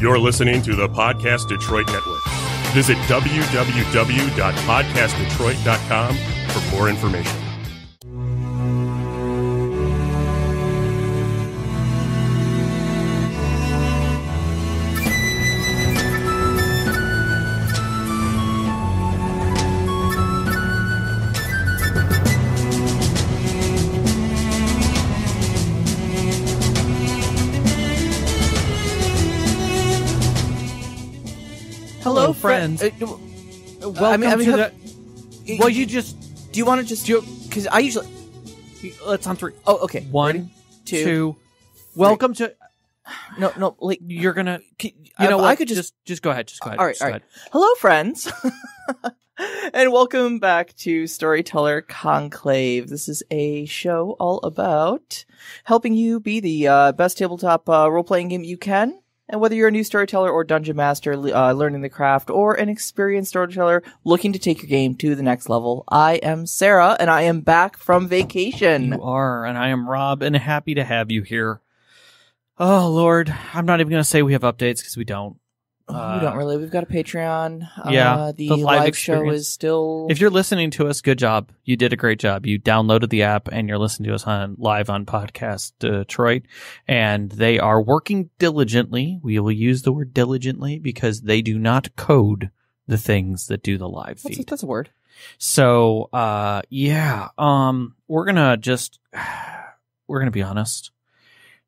You're listening to the Podcast Detroit Network. Visit www.podcastdetroit.com for more information. Friends. friend. Uh, Welcome I mean- I mean, to have- the. Well, you just Do you want to just do? Because I usually. let's on three. Oh, okay. One, Ready? two. two. Welcome to. No, no. Like You're gonna. you You know what? I could just. just just go ahead. Just go ahead. all right, all right. Hello, friends, and welcome back to Storyteller Conclave. This is a show all about helping you be the uh, best tabletop uh, role-playing game you can. And whether you're a new storyteller or dungeon master uh, learning the craft, or an experienced storyteller looking to take your game to the next level, I am Sarah, and I am back from vacation. You are, and I am Rob, and happy to have you here. Oh Lord, I'm not even gonna say we have updates because we don't. Oh, we don't really. We've got a Patreon. yeah, uh, the, the live live, show is still. If you're listening to us, good job. You did a great job. You downloaded the app and you're listening to us on live on podcast Detroit, and they are working diligently. We will use the word diligently because they do not code the things that do the live that's, a, feed. that's a word. So, uh, yeah, um, we're gonna just, we're gonna be honest.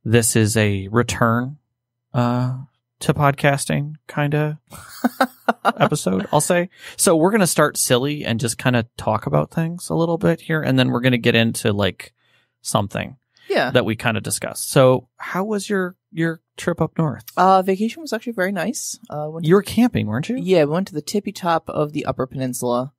This is a return, uh, to podcasting kind of episode, I'll say. So we're gonna start silly and just kind of talk about things a little bit here, and then we're gonna get into like something Yeah. that we kind of discussed. So, how was your your trip up north? Uh, vacation was actually very nice. Uh, went you were camping, weren't you? yeah, we went to the tippy top of the Upper Peninsula.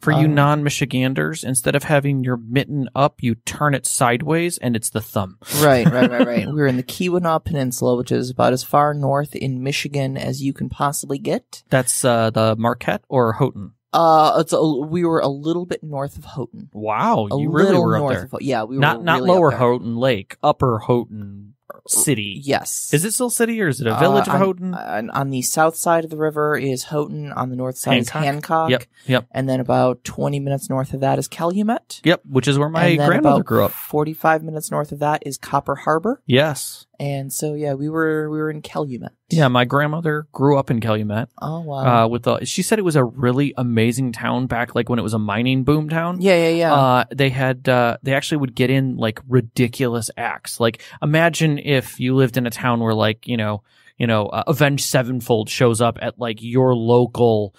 For you Um, non-Michiganders, instead of having your mitten up, you turn it sideways, and it's the thumb. Right, right, right, right. We're in the Keweenaw Peninsula, which is about as far north in Michigan as you can possibly get. That's uh, the Marquette or Houghton. Uh, it's a, we were a little bit north of Houghton. Wow, A you really were up north there. of. Yeah, we were not not really up Lower. Houghton Lake, Upper Houghton City. Yes. Is it still city or is it a village Uh, of on- Houghton? On, on the south side of the river is Houghton. On the north side Hancock? is Hancock. Yep, yep, And then about 20 minutes north of that is Calumet. yep. Which is where my grandmother grew up. 45 minutes north of that is Copper Harbor. Yes. And so, yeah, we were, we were in Calumet. Yeah, my grandmother grew up in Calumet. Oh, wow. Uh, with the, she said it was a really amazing town back, like when it was a mining boom town. yeah, yeah, yeah. Uh, they had, uh, they actually would get in like ridiculous acts. Like, imagine if you lived in a town where like, you know, you know, uh, Avenged Sevenfold shows up at like your local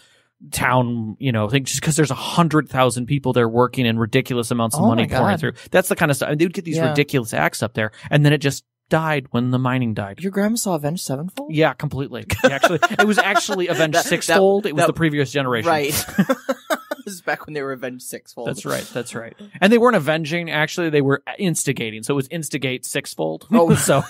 town, you know, think just because there's a hundred thousand people there working and ridiculous amounts of Oh money pouring through. That's the kind of stuff. And they would get these Yeah. ridiculous acts up there, and then it just died when the mining died. Your grandma saw Avenged Sevenfold? Yeah, completely. Actually, it was actually Avenged That- that- Sixfold. It was that- the previous generation. Right. this is back when they were Avenged Sixfold. That's right. That's right. And they weren't avenging. Actually, they were instigating. So it was instigate sixfold. Oh. so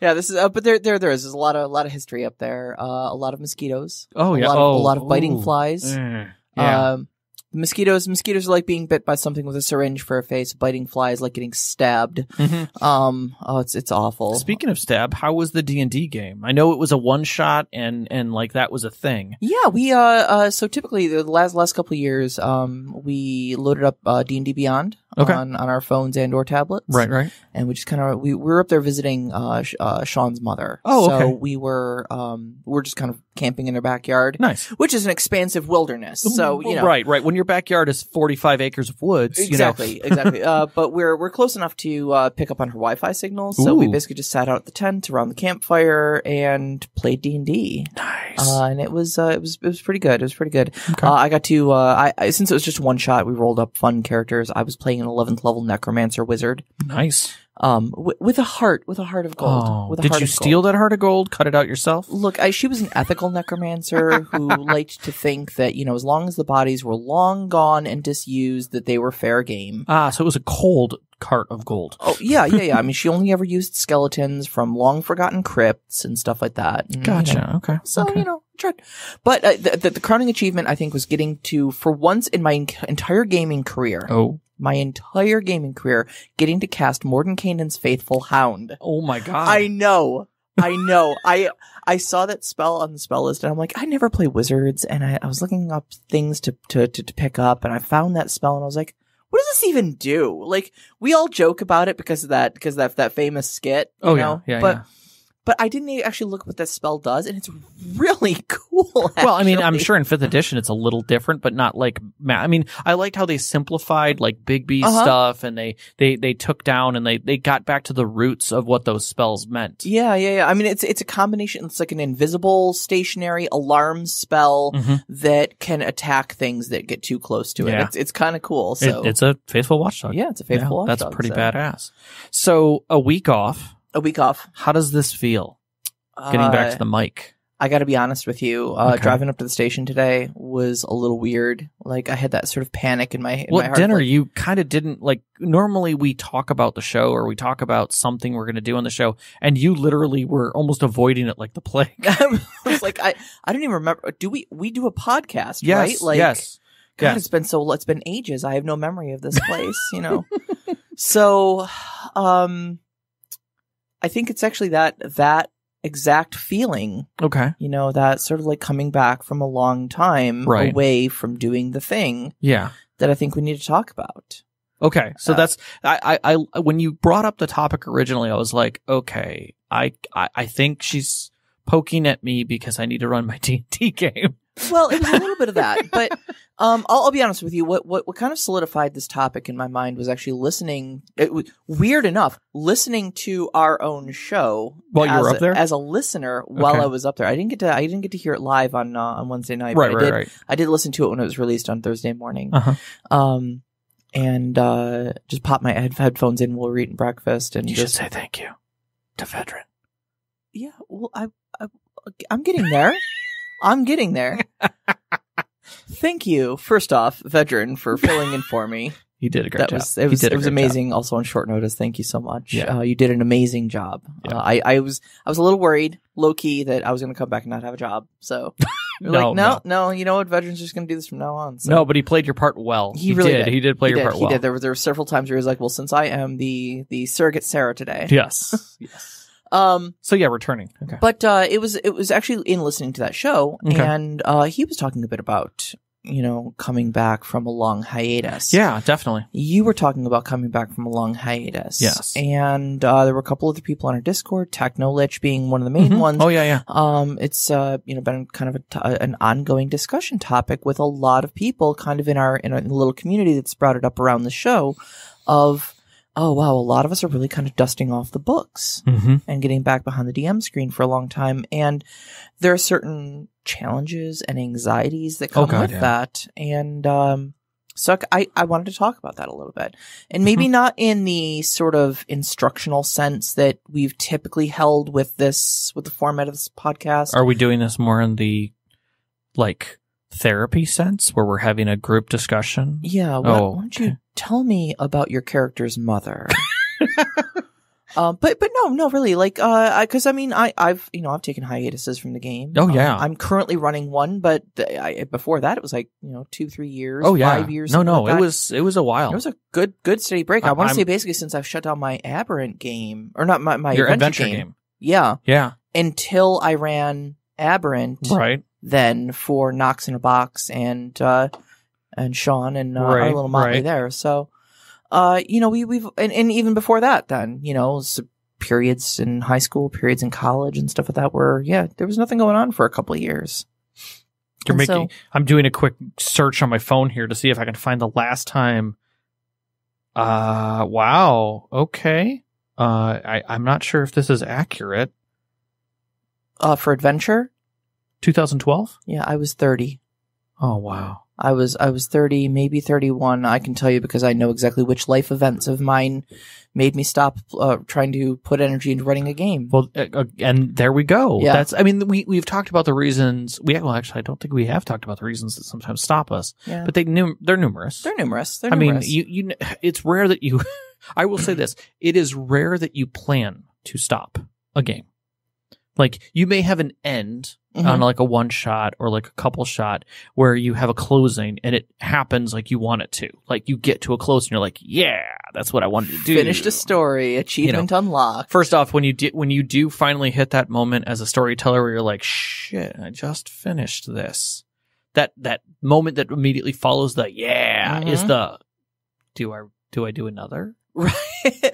yeah, this is, uh, but there, there, there is. There's a lot of, a lot of history up there. Uh, a lot of mosquitoes. oh a yeah, lot of, oh, a lot of biting ooh. flies. Mm. Yeah. Um, mosquitoes, mosquitoes are like being bit by something with a syringe for a face. Biting flies like getting stabbed. Mhm. Um, oh, it's it's awful. Speaking of stab, how was the D and D game? I know it was a one shot, and and like that was a thing. Yeah, we uh, uh so typically the last last couple of years, um, we loaded up uh D and D Beyond Okay. on on our phones and or tablets, right. Right. And we just kind of we, we were up there visiting uh, Sh- uh Sean's mother. Oh, so okay. we were um we're just kind of camping in their backyard, Nice. which is an expansive wilderness. So you know, right, right. When your backyard is forty five acres of woods, Exactly, You know, exactly. Uh, but we're we're close enough to uh, pick up on her Wi-Fi signal. so we basically just sat out at the tent around the campfire and played D and D. nice. Uh, and it was uh, it was it was pretty good. It was pretty good. Okay. Uh, I got to uh, I, I since it was just one shot, we rolled up fun characters. I was playing an eleventh level necromancer wizard, nice. Um, w- with a heart, with a heart of gold. Oh, with a did heart you of steal gold. that heart of gold? Cut it out yourself? Look, I, she was an ethical necromancer who liked to think that you know, as long as the bodies were long gone and disused, that they were fair game. Ah, so it was a cold cart of gold. Oh yeah, yeah, yeah. I mean, she only ever used skeletons from long forgotten crypts and stuff like that. And, you know, Gotcha. Okay. so okay. you know, tried. But uh, the, the the crowning achievement, I think, was getting to for once in my en- entire gaming career, Oh. My entire gaming career, getting to cast Mordenkainen's faithful hound. Oh my god. I know. I know. I I saw that spell on the spell list, and I'm like, I never play wizards, and I, I was looking up things to, to to to pick up, and I found that spell, and I was like, what does this even do? Like, we all joke about it because of that because of that that famous skit. Oh, you Oh know? yeah, yeah, but yeah. But I didn't actually look what that spell does, and it's really cool. Well, I mean, I'm sure in fifth edition it's a little different, but not like. I mean, I liked how they simplified like Big B Uh-huh. stuff, and they they they took down and they they got back to the roots of what those spells meant. Yeah, yeah, yeah. I mean, it's it's a combination. It's like an invisible, stationary alarm spell Mhm. that can attack things that get too close to it. Yeah. It's it's kind of cool. It- So it's a faithful watchdog. yeah, it's a faithful. Yeah, that's pretty so. badass. So a week off. A week off. How does this feel? Getting back Uh, to the mic. I got to be honest with you. Uh, Okay. Driving up to the station today was a little weird. Like I had that sort of panic in my in Well, my heart. dinner, like, you kind of didn't like. Normally, we talk about the show or we talk about something we're going to do on the show, and you literally were almost avoiding it like the plague. I was like, I I don't even remember. Do we we do a podcast? yes, right? Like, yes, God, yes. it's been so it's been ages. I have no memory of this place, you know. so, um, I think it's actually that that exact feeling, Okay. you know, that sort of like coming back from a long time Right. away from doing the thing Yeah. that I think we need to talk about. Okay. So Uh, that's I, I I when you brought up the topic originally, I was like, okay, I I, I think she's poking at me because I need to run my D and D game. Well, it was a little bit of that, but um, I'll, I'll be honest with you. What, what what kind of solidified this topic in my mind was actually listening. It was weird enough listening to our own show While you as were a- up there? as a listener while Okay. I was up there. I didn't get to I didn't get to hear it live on uh, on Wednesday night. right, but I right, did right. I did listen to it when it was released on Thursday morning. Uh-huh. Um, and uh, just pop my head- headphones in while we're eating breakfast and You should just say thank you to veteran. yeah. Well, I, I I'm getting there. I'm getting there. Thank you, first off, veteran, for filling in for me. He did a great that job. was it was it was great job. amazing. Also on short notice, thank you so much. Yeah. Uh, you did an amazing job. Yeah. Uh, I I was I was a little worried, low key, that I was going to come back and not have a job. So No, like, no, no, you know what? Veterans just going to do this from now on. So. No, but he played your part well. He really did. did. He did play he your did. part he well. did. There were there were several times where he was like, "Well, since I am the the surrogate Sarah today, Yes. yes. Um, So yeah, returning. Okay. But uh, it was it was actually in listening to that show, Okay. and uh, he was talking a bit about you know coming back from a long hiatus. Yeah, definitely. you were talking about coming back from a long hiatus. Yes. and uh, there were a couple other people on our Discord, Technolich being one of the main Mhm. ones. Oh yeah, yeah. Um, it's uh, you know, been kind of a t- an ongoing discussion topic with a lot of people, kind of in our in a little community that's sprouted up around the show, of oh wow, a lot of us are really kind of dusting off the books Mm-hmm. and getting back behind the DM screen for a long time. And there are certain challenges and anxieties that come Oh, God, with yeah. that. And, um, so I, I wanted to talk about that a little bit and maybe Mm-hmm. not in the sort of instructional sense that we've typically held with this, with the format of this podcast. Are we doing this more in the like therapy sense where we're having a group discussion? yeah. Why, Oh, why don't you okay. Tell me about your character's mother? Um, but but no no really like uh because I, mean I I've you know I've taken hiatuses from the game. Oh, Um, yeah. I'm currently running one, but I, before that it was like you know two three years. Oh yeah. five years. No, no, like it was it was a while. It was a good good steady break. I, I- want to say basically since I've shut down my aberrant game or not my my your adventure, adventure game. game. Yeah, Yeah. until I ran aberrant. Right. Then for Knox in a box and uh and Sean and uh, our little motley right. there. So uh you know we we've and, and even before that then you know periods in high school periods in college and stuff like that where yeah there was nothing going on for a couple of years You're And making. I'm doing a quick search on my phone here to see if I can find the last time. Uh, wow. Okay. Uh, I I'm not sure if this is accurate. uh for adventure 2012. yeah i was 30 Oh wow. I was i was 30 maybe 31 i can tell you because i know exactly which life events of mine made me stop uh, trying to put energy into running a game Well, uh, uh, and there we go. Yeah. That's. I mean, we we've talked about the reasons. We well, actually, I don't think we have talked about the reasons that sometimes stop us, yeah but they num- they're numerous. they're numerous they're numerous. I mean, you you. It's rare that you. I will say this: it is rare that you plan to stop a game. Like you may have an end Mhm. on like a one shot or like a couple shot where you have a closing and it happens like you want it to. Like you get to a close and you're like, yeah, that's what I wanted to do. Finished a story, achievement unlocked. First off, when you do, when you do finally hit that moment as a storyteller where you're like, shit, I just finished this. That, that moment that immediately follows the, yeah, is Mhm. the, do I, do I do another? Right.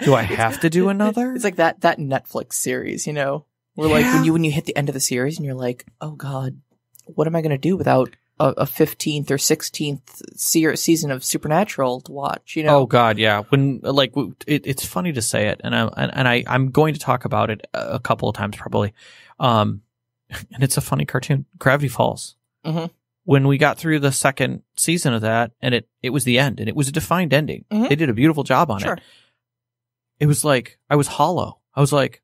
Do I have to do another? It's like that that Netflix series, you know, where like when you when you hit the end of the series and you're like, oh god, what am I going to do without a fifteenth or sixteenth se- season of Supernatural to watch? You know, Oh God, yeah. When like it, it's funny to say it, and I and, and I I'm going to talk about it a couple of times probably. Um, and it's a funny cartoon, Gravity Falls. Mhm. When we got through the second season of that, and it it was the end, and it was a defined ending. Mhm. They did a beautiful job on sure. it. It was like I was hollow. I was like,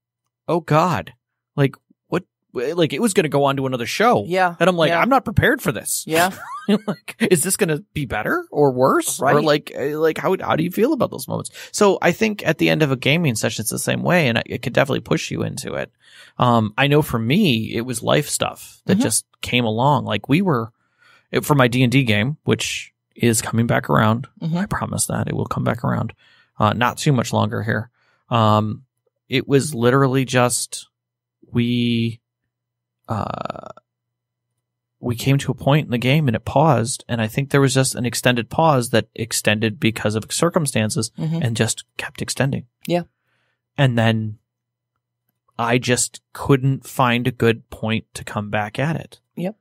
oh God, like what? Like it was going to go on to another show. Yeah, And I'm like, yeah. I'm not prepared for this. yeah, like, is this going to be better or worse? Right. Or like, uh, like how how do you feel about those moments? So I think at the end of a gaming session, it's the same way, and it could definitely push you into it. Um, I know for me, it was life stuff that Mhm. just came along. Like we were it, for my D and D game, which is coming back around. Mhm. I promise that it will come back around. Uh, not too much longer here. Um, it was literally just we, uh, we came to a point in the game and it paused. And I think there was just an extended pause that extended because of circumstances Mhm. and just kept extending. Yeah. And then I just couldn't find a good point to come back at it. Yep.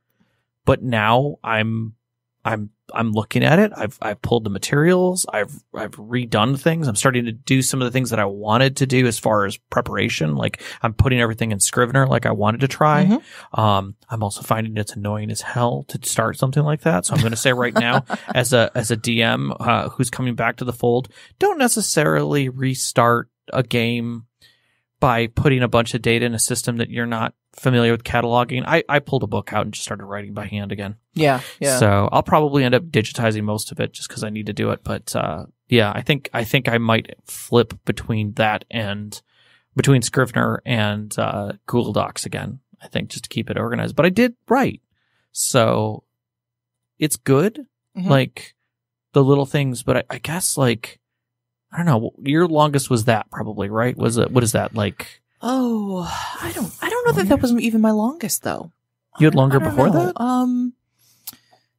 But now I'm, I'm, I'm looking at it. I've, I've pulled the materials. I've, I've redone things. I'm starting to do some of the things that I wanted to do as far as preparation. Like I'm putting everything in Scrivener like I wanted to try. Mhm. Um, I'm also finding it's annoying as hell to start something like that. So I'm going to say right now, as a as a DM uh, who's coming back to the fold, don't necessarily restart a game by putting a bunch of data in a system that you're not familiar with cataloging. I, I pulled a book out and just started writing by hand again. yeah, yeah. So I'll probably end up digitizing most of it just because I need to do it. But uh, yeah, I think I think I might flip between that and between Scrivener and uh, Google Docs again. I think just to keep it organized. But I did write, so it's good. Mhm. Like the little things, but I, I guess like I don't know. Your longest was that probably right? Was it? What is that like? Oh, I don't, I don't know that that was even my longest though. You had longer before know. that? Um,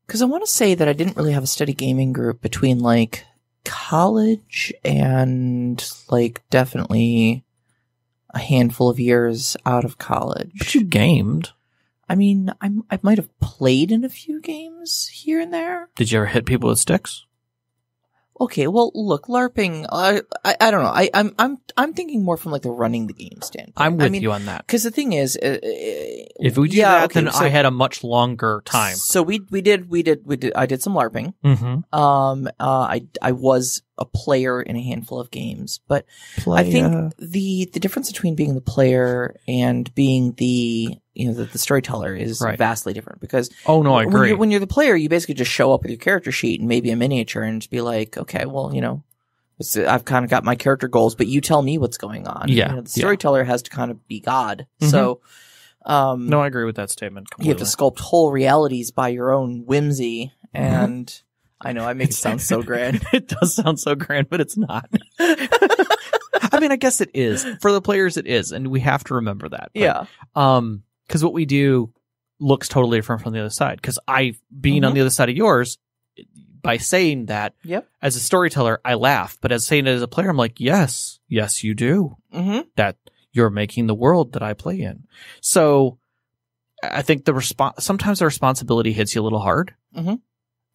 because I want to say that I didn't really have a steady gaming group between like college and like definitely a handful of years out of college. But you gamed. I mean, I I might have played in a few games here and there. Did you ever hit people with sticks? Okay, well, look, LARPing. I I, I don't know. I I'm I'm I'm thinking more from like the running the game standpoint. I'm with I mean, you on that. Because the thing is, uh, uh, If we do yeah, that, okay, then so- I had a much longer time. So we we did we did we did I did some LARPing. Mm-hmm. Um, uh, I I was a player in a handful of games, but I think the the difference between being the player and being the you know the, the storyteller is Right. vastly different because Oh no, I when agree. you're, when you're the player, you basically just show up with your character sheet and maybe a miniature and just be like, okay, well, you know, I've kind of got my character goals, but you tell me what's going on. Yeah, You know, the yeah. storyteller has to kind of be God. Mhm. So, um, no, I agree with that statement. you have to sculpt whole realities by your own whimsy. And I know I make it sound so grand. it does sound so grand, but it's not. I mean, I guess it is for the players. It is, and we have to remember that. But, yeah. Um, because what we do looks totally different from the other side. Because I, being on Mhm. the other side of yours, by saying that Yep. as a storyteller, I laugh, but as saying it as a player, I'm like, yes, yes, you do. Mm-hmm. that you're making the world that I play in. So I think the response, sometimes the responsibility hits you a little hard Mhm.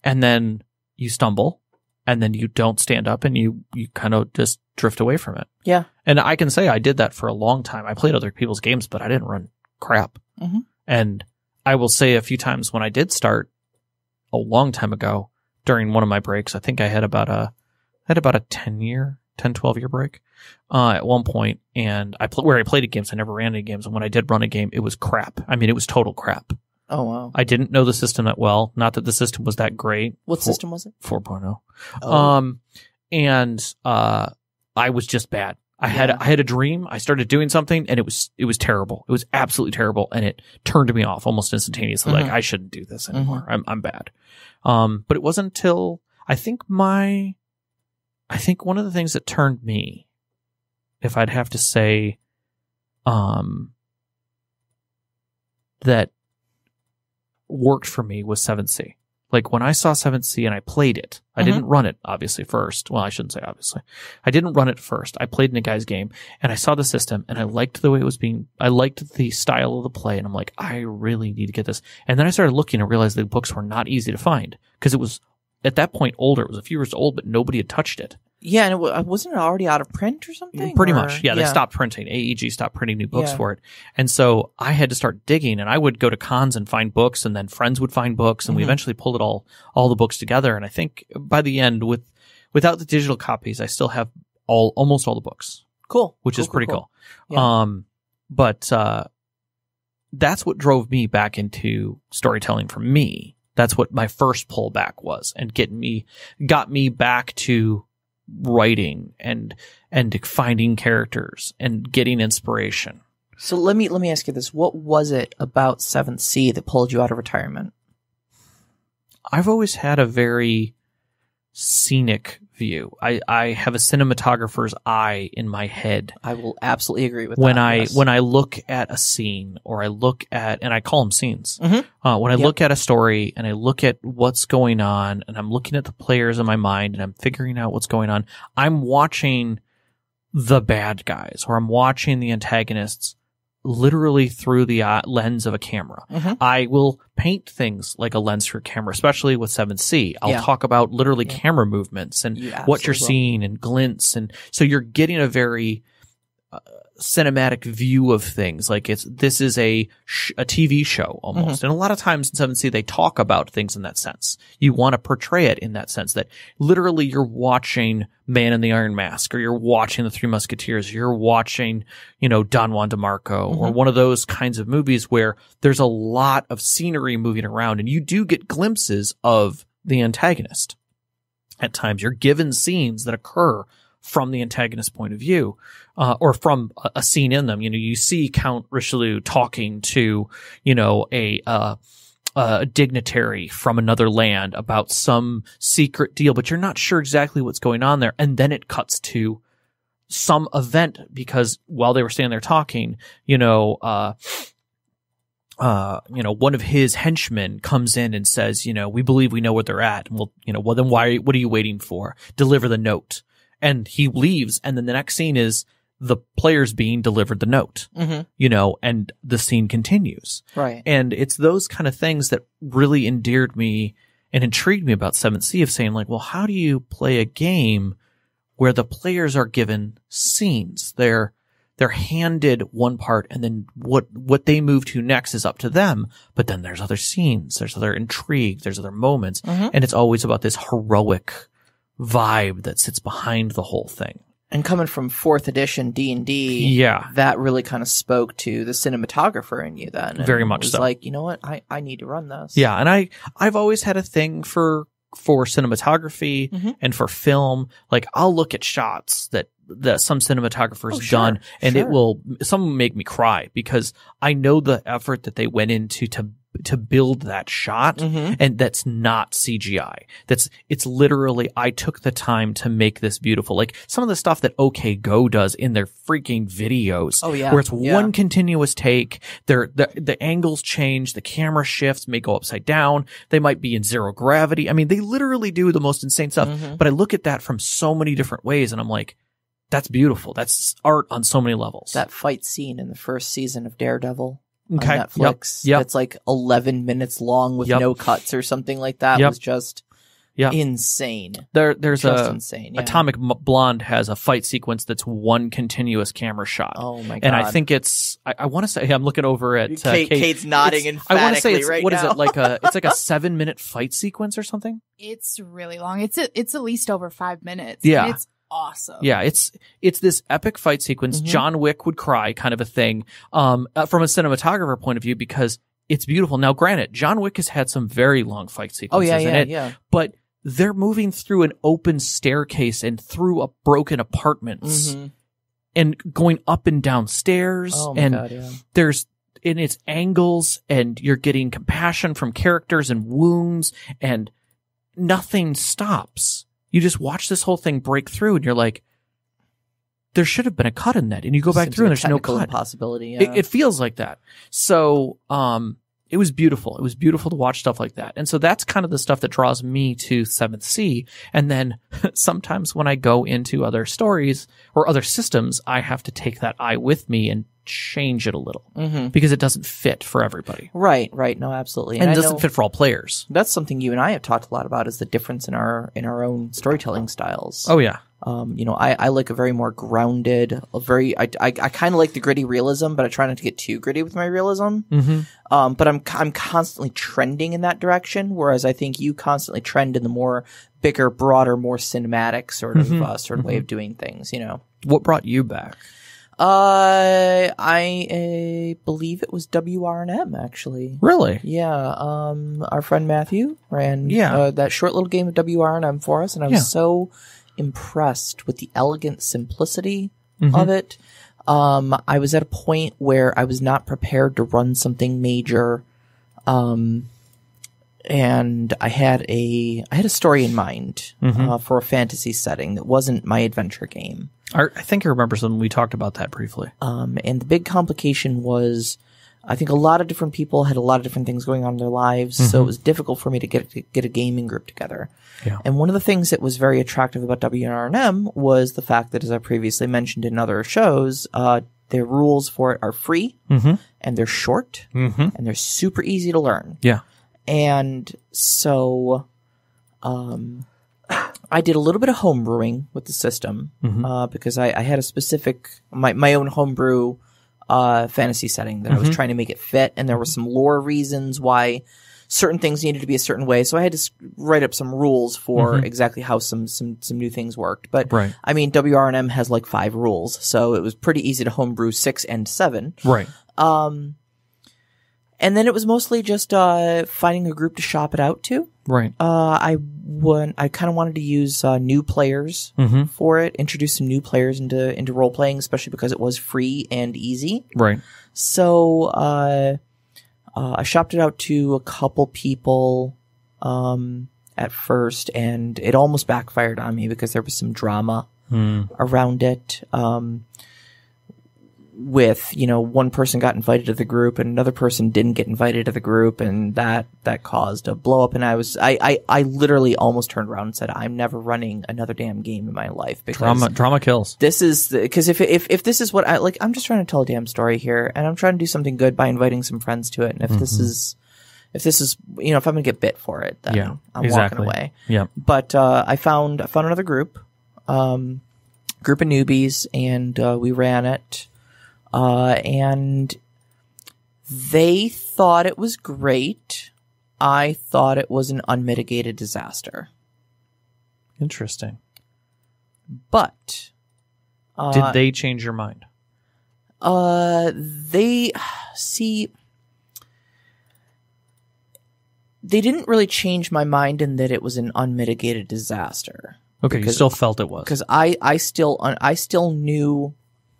and then you stumble and then you don't stand up and you, you kind of just drift away from it. Yeah. And I can say I did that for a long time. I played other people's games, but I didn't run crap. Mhm. And I will say a few times when I did start a long time ago during one of my breaks, I think I had about a, I had about a 10 year, 10, 12 year break, uh, at one point, and I pl- where I played games, I never ran any games. And when I did run a game, it was crap. I mean, it was total crap. Oh, wow. I didn't know the system that well. Not that the system was that great. What Four- system was it? 4.0. Oh. Um, and, uh, I was just bad. I had I had a dream. I started doing something, and it was it was terrible. It was absolutely terrible, and it turned me off almost instantaneously. Like Mhm. I shouldn't do this anymore. I'm I'm bad. Um, but it wasn't until I think my, I think one of the things that turned me, if I'd have to say, um, that worked for me was Seventh Sea. Like when I saw Seventh Sea and I played it, I Mhm. didn't run it obviously first. Well, I shouldn't say obviously. I didn't run it first. I played in a guy's game and I saw the system and I liked the way it was being, I liked the style of the play and I'm like, I really need to get this. And then I started looking and realized the books were not easy to find because it was at that point older. It was a few years old, but nobody had touched it. Yeah, and it, wa- wasn't it already out of print or something? Pretty or- much. Yeah, they stopped printing. AEG stopped printing new books Yeah. for it. And so I had to start digging and I would go to cons and find books and then friends would find books and we Mhm. eventually pulled it all, all the books together. And I think by the end with, without the digital copies, I still have all, almost all the books, Cool. which is pretty cool. Yeah. Um, but, uh, that's what drove me back into storytelling for me. That's what my first pullback was and getting me, got me back to writing and, and finding characters and getting inspiration. So let me let me ask you this: What was it about Seventh Sea that pulled you out of retirement? I've always had a very scenic view. I, I have a cinematographer's eye in my head I will absolutely agree with when that. I yes. when I look at a scene or I look at and I call them scenes. Mhm. Uh, when I Yep. look at a story and I look at what's going on and I'm looking at the players in my mind and I'm figuring out what's going on, I'm watching the bad guys or I'm watching the antagonists literally through the uh, lens of a camera. Mhm. I will paint things like a lens through camera, especially with 7th Sea. I'll Yeah. talk about literally Yeah. camera movements and You what you're seeing and glints and so you're getting a very cinematic view of things like it's this is a sh- a TV show almost Mm-hmm. and a lot of times in 7th Sea they talk about things in that sense you want to portray it in that sense that literally you're watching Man in the Iron Mask or you're watching the Three Musketeers you're watching you know Don Juan DeMarco or Mhm. one of those kinds of movies where there's a lot of scenery moving around and you do get glimpses of the antagonist at times you're given scenes that occur from the antagonist's point of view uh, or from a, a scene in them you know you see count richelieu talking to you know a uh, a dignitary from another land about some secret deal but you're not sure exactly what's going on there and then it cuts to some event because while they were standing there talking you know uh uh, you know, one of his henchmen comes in and says, you know, we believe we know where they're at. And well, you know, well, then why, what are you waiting for? Deliver the note. And he leaves. And then the next scene is the players being delivered the note, Mhm. you know, and the scene continues. Right. And it's those kind of things that really endeared me and intrigued me about 7th Sea of saying like, well, how do you play a game where the players are given scenes? They're, they're handed one part and then what, what they move to next is up to them. But then there's other scenes, there's other intrigue, there's other moments. Mhm. And it's always about this heroic vibe that sits behind the whole thing. And coming from fourth edition D and D, Yeah. that really kind of spoke to the cinematographer in you. Then and Very much was so. Like you know what, I I need to run this. Yeah, and I I've always had a thing for for cinematography Mhm. and for film. Like I'll look at shots that that some cinematographers Oh, sure, done and sure. it will some make me cry because I know the effort that they went into to to build that shot Mhm. and that's not CGI. That's it's literally I took the time to make this beautiful. Like some of the stuff that OK Go does in their freaking videos Oh yeah. where it's yeah. one continuous take. They're, the the angles change, the camera shifts, may go upside down. They might be in zero gravity. I mean, they literally do the most insane stuff. Mhm. But I look at that from so many different ways, and I'm like, that's beautiful. That's art on so many levels. that fight scene in the first season of Daredevil okay. on Netflix. Yep. It's like 11 minutes long with Yep. no cuts or something like that. Yep. Was just Yep. insane. There, there's just a insane. Yeah. Atomic Blonde has a fight sequence that's one continuous camera shot. Oh my god. and I think it's, I, I want to say, I'm looking over at uh, Kate, Kate. Kate's nodding It's- I want to say it's right what is now. it like a it's like a seven minute fight sequence or something. It's really long. It's a, it's at least over five minutes. Yeah. And it's awesome. Yeah, it's it's this epic fight sequence. Mhm. John Wick would cry, kind of a thing, um, uh, from a cinematographer point of view because it's beautiful. Now, granted, John Wick has had some very long fight oh sequences yeah, in yeah, it, yeah. but they're moving through an open staircase and through a broken apartments Mhm. and going up and down stairs Oh and god, yeah. there's in its angles and you're getting compassion from characters and wounds and nothing stops. You just watch this whole thing break through and you're like, there should have been a cut in that. And you go back Seems through like and there's no cut. impossibility. Yeah. It, it feels like that. So, um, it was beautiful. It was beautiful to watch stuff like that. And so that's kind of the stuff that draws me to Seventh Sea. And then sometimes when I go into other stories or other systems, I have to take that eye with me and change it a little Mhm. because it doesn't fit for everybody. Right, right. No, absolutely. And, I it doesn't fit for all players. That's something you and I have talked a lot about is the difference in our in our own storytelling styles. Oh yeah. Um, you know, I, I like a very more grounded, a very, I, I, I kind of like the gritty realism, but I try not to get too gritty with my realism. Mm-hmm. Um, but I'm, I'm constantly trending in that direction, whereas I think you constantly trend in the more bigger, broader, more cinematic sort of, Mhm. uh, sort of way of doing things, you know. What brought you back? Uh, I uh, believe it was WRNM actually. Really? Yeah, um, our friend Matthew ran Yeah. uh, that short little game of WRNM for us, and I was Yeah. so impressed with the elegant simplicity Mhm. of it. Um, I was at a point where I was not prepared to run something major, um, and I had a I had a story in mind Mhm. uh, for a fantasy setting that wasn't my adventure game. I, I think I remember something we talked about that briefly. Um, and the big complication was, I think a lot of different people had a lot of different things going on in their lives, so it was difficult for me to get to get a gaming group together. Yeah. And one of the things that was very attractive about WNRM was the fact that, as I previously mentioned in other shows, uh, the rules for it are free Mm-hmm. and they're short Mm-hmm. and they're super easy to learn. Yeah. And so, um, I did a little bit of homebrewing with the system Mhm. uh, because I, I had a specific my my own homebrew uh, fantasy setting that I was Mhm. trying to make it fit, and there were some lore reasons why certain things needed to be a certain way. So I had to write up some rules for Mhm. exactly how some some some new things worked. But Right. I mean, WRNM has like five rules, so it was pretty easy to homebrew six and seven. Right. Um, and then it was mostly just uh, finding a group to shop it out to. Right. Uh, I would, I kind of wanted to use uh, new players Mm-hmm. for it, introduce some new players into into role playing, especially because it was free and easy. Right. So uh, uh, I shopped it out to a couple people um, at first, and it almost backfired on me because there was some drama Mm. around it. Um, with you know one person got invited to the group and another person didn't get invited to the group and that that caused a blow up and I was I I, I literally almost turned around and said I'm never running another damn game in my life because Drama. Drama kills. this is because if if if this is what I like I'm just trying to tell a damn story here and I'm trying to do something good by inviting some friends to it and if this Mhm. is if this is you know if I'm gonna get bit for it then Yeah, I'm exactly. walking away Yeah. but uh, I found I found another group, um, group of newbies, and uh, we ran it. Uh, and they thought it was great. I thought it was an unmitigated disaster. Interesting. But uh, Did they change your mind? Uh, they see. They didn't really change my mind in that it was an unmitigated disaster. Okay, you still felt it was. because I I still I still knew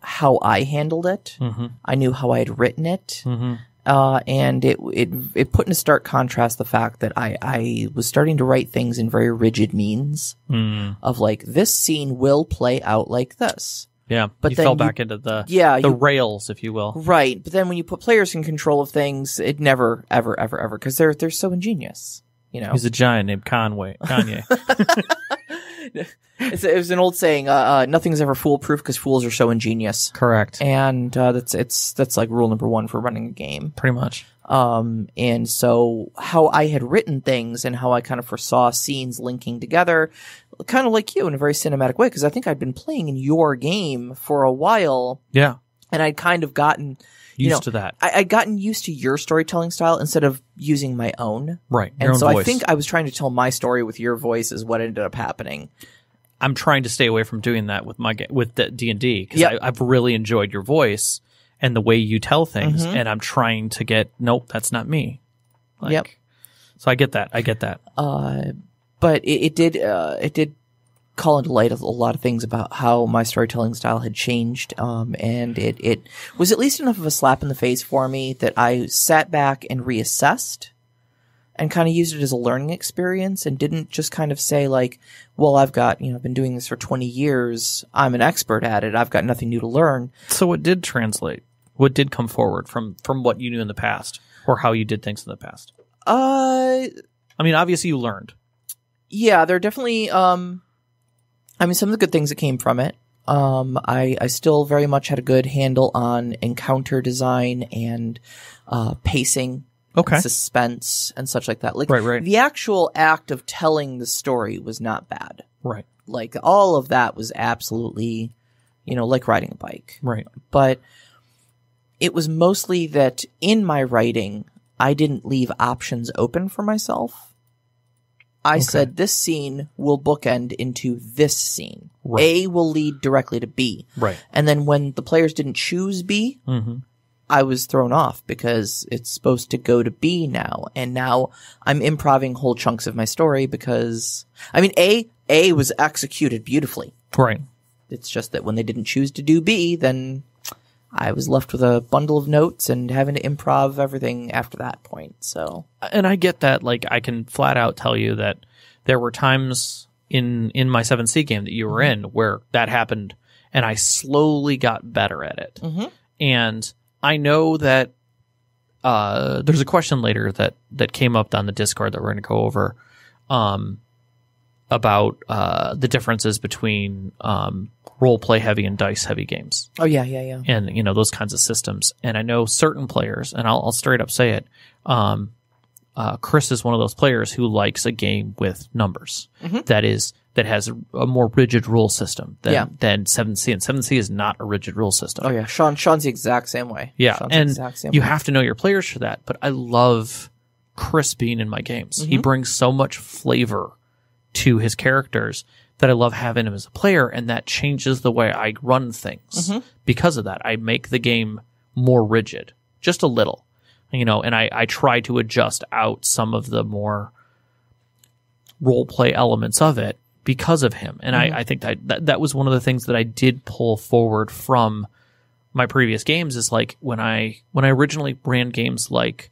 how I handled it. Mm-hmm. I knew how I had written it, Mm-hmm. uh, and it it it put into stark contrast the fact that I I was starting to write things in very rigid means Mm. of like this scene will play out like this. Yeah, But you then fell you- back into the Yeah, the you, rails, if you will. right. But then when you put players in control of things, it never ever ever ever because they're they're so ingenious. You know, He's a giant named Conway. Kanye. it's, it was an old saying: uh, uh, "Nothing's ever foolproof because fools are so ingenious." Correct. and uh, that's it's that's like rule number one for running a game. Pretty much. Um, and so how I had written things and how I kind of foresaw scenes linking together, kind of like you in a very cinematic way, because I think I'd been playing in your game for a while, Yeah. and I'd kind of gotten Used know, to that. I, I'd gotten used to your storytelling style instead of using my own. Right. And so I think I was trying to tell my story with your voice is what ended up happening. I'm trying to stay away from doing that with my with the D and D because. I've really enjoyed your voice and the way you tell things, Mhm. and I'm trying to get nope, that's not me. Like, Yep. So I get that. I get that. Uh, but it, it did, uh, it did call into light a lot of things about how my storytelling style had changed. Um, and it, it was at least enough of a slap in the face for me that I sat back and reassessed and kind of used it as a learning experience and didn't just kind of say like, well, I've got, you know, I've been doing this for 20 years. I'm an expert at it. I've got nothing new to learn. So what did translate? What did come forward from from what you knew in the past or how you did things in the past? Uh, I mean, obviously you learned. yeah, there are definitely, um, I mean, some of the good things that came from it. Um, I, I still very much had a good handle on encounter design and, uh, pacing, Okay. suspense and such like that. Like, Right, right. the actual act of telling the story was not bad. Right. Like, all of that was absolutely, you know, like riding a bike. Right. But it was mostly that in my writing, I didn't leave options open for myself. I said this scene will bookend into this scene. Right. A will lead directly to B. Right. And then when the players didn't choose B, Mm-hmm. I was thrown off because it's supposed to go to B now. And now I'm improving whole chunks of my story because, I mean, A, A was executed beautifully. Right. It's just that when they didn't choose to do B, then I was left with a bundle of notes and having to improv everything after that point. So, and I get that. Like, I can flat out tell you that there were times in in my Seventh Sea game that you were in where that happened, and I slowly got better at it. Mhm. And I know that uh, there's a question later that that came up on the Discord that we're going to go over um, about uh, the differences between um, role play heavy and dice heavy games oh yeah, yeah, yeah. and you know those kinds of systems. And I know certain players, and I'll, I'll straight up say it. Um, uh, Chris is one of those players who likes a game with numbers that is that has a, a more rigid rule system than Yeah. than Seventh Sea, and Seventh Sea is not a rigid rule system. Oh yeah, Sean. Sean's the exact same way. Yeah, Sean's and exact same you way. have to know your players for that. But I love Chris being in my games. Mm-hmm. He brings so much flavor to his characters that I love having him as a player, and that changes the way I run things. Mm-hmm. Because of that, I make the game more rigid, just a little, you know, and I, I try to adjust out some of the more role play elements of it because of him. And I, I think that, that that was one of the things that I did pull forward from my previous games is like when I when I originally ran games like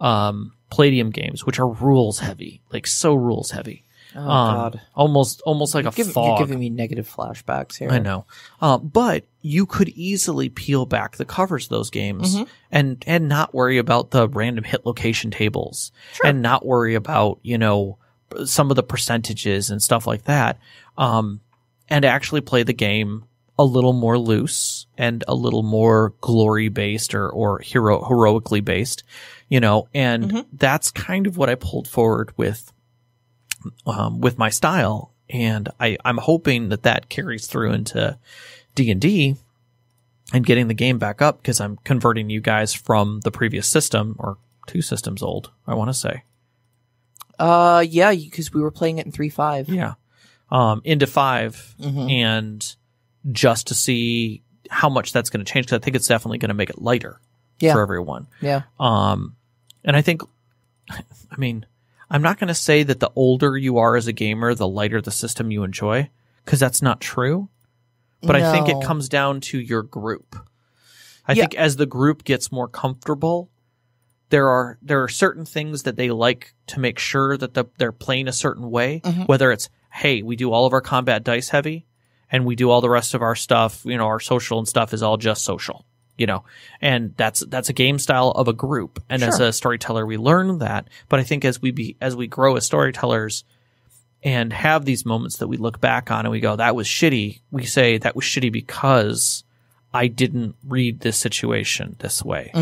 um Palladium games, which are rules heavy, like so rules heavy. Oh Um, god, Almost almost like a Give- you're giving me negative flashbacks here. I know. Uh, but you could easily peel back the covers of those games Mm-hmm. and and not worry about the random hit location tables and not worry about, you know, some of the percentages and stuff like that. Um, and actually play the game a little more loose and a little more glory based or, or hero, heroically based, you know, and Mm-hmm. that's kind of what I pulled forward with um, with my style, and I, I'm hoping that that carries through into D and D and getting the game back up because I'm converting you guys from the previous system or two systems old. I want to say, Uh, yeah, because we were playing it in three five. yeah, um, into 5 Mhm. and just to see how much that's going to change because I think it's definitely going to make it lighter Yeah. for everyone. Yeah. Um, and I think, I mean, I'm not going to say that the older you are as a gamer, the lighter the system you enjoy, because that's not true. But I think it comes down to your group. I Yeah. think as the group gets more comfortable, there are there are certain things that they like to make sure that the, they're playing a certain way. Mm-hmm. Whether it's hey, we do all of our combat dice heavy, and we do all the rest of our stuff. You know, our social and stuff is all just social. You know, and that's that's a game style of a group. And as a storyteller, we learn that. But I think as we be as we grow as storytellers, and have these moments that we look back on and we go, that was shitty. We say that was shitty because I didn't read this situation this way.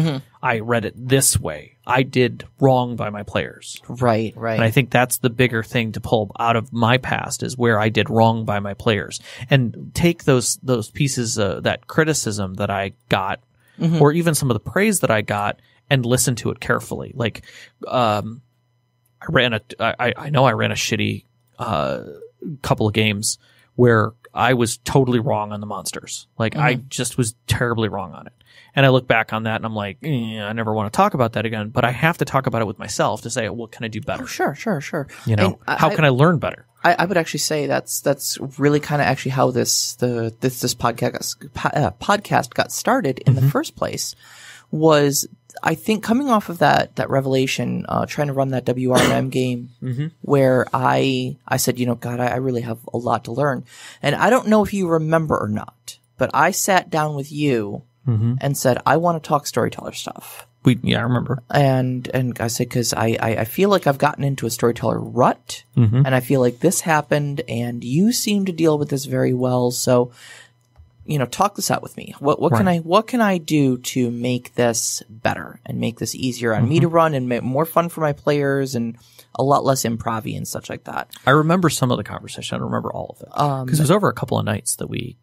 I read it this way. I did wrong by my players. Right, right. And I think that's the bigger thing to pull out of my past is where I did wrong by my players and take those, those pieces, uh, that criticism that I got or even some of the praise that I got and listen to it carefully. Like, um, I ran a, I, I know I ran a shitty, uh, couple of games where I was totally wrong on the monsters. Like I Mm-hmm. just was terribly wrong on it. And I look back on that and I'm like, eh, I never want to talk about that again. But I have to talk about it with myself to say, what can I do better? Oh, sure, sure, sure. You know, And I- how I- can I learn better? I, I would actually say that's that's really kind of actually how this the this this podcast po- uh, podcast got started in Mm-hmm. the first place was I think coming off of that that revelation, uh, trying to run that WRM game Mm-hmm. where I I said, you know, God, I, I really have a lot to learn, and I don't know if you remember or not, but I sat down with you Mm-hmm. and said, I want to talk storyteller stuff We, yeah, I remember. and and I said because I, I I feel like I've gotten into a storyteller rut, Mm-hmm. and I feel like this happened, and you seem to deal with this very well. So, you know, talk this out with me. What what can I what can I do to make this better and make this easier on Mm-hmm. me to run and make more fun for my players and a lot less improv and such like that. I remember some of the conversation. I don't remember all of it because it was over a couple of nights that we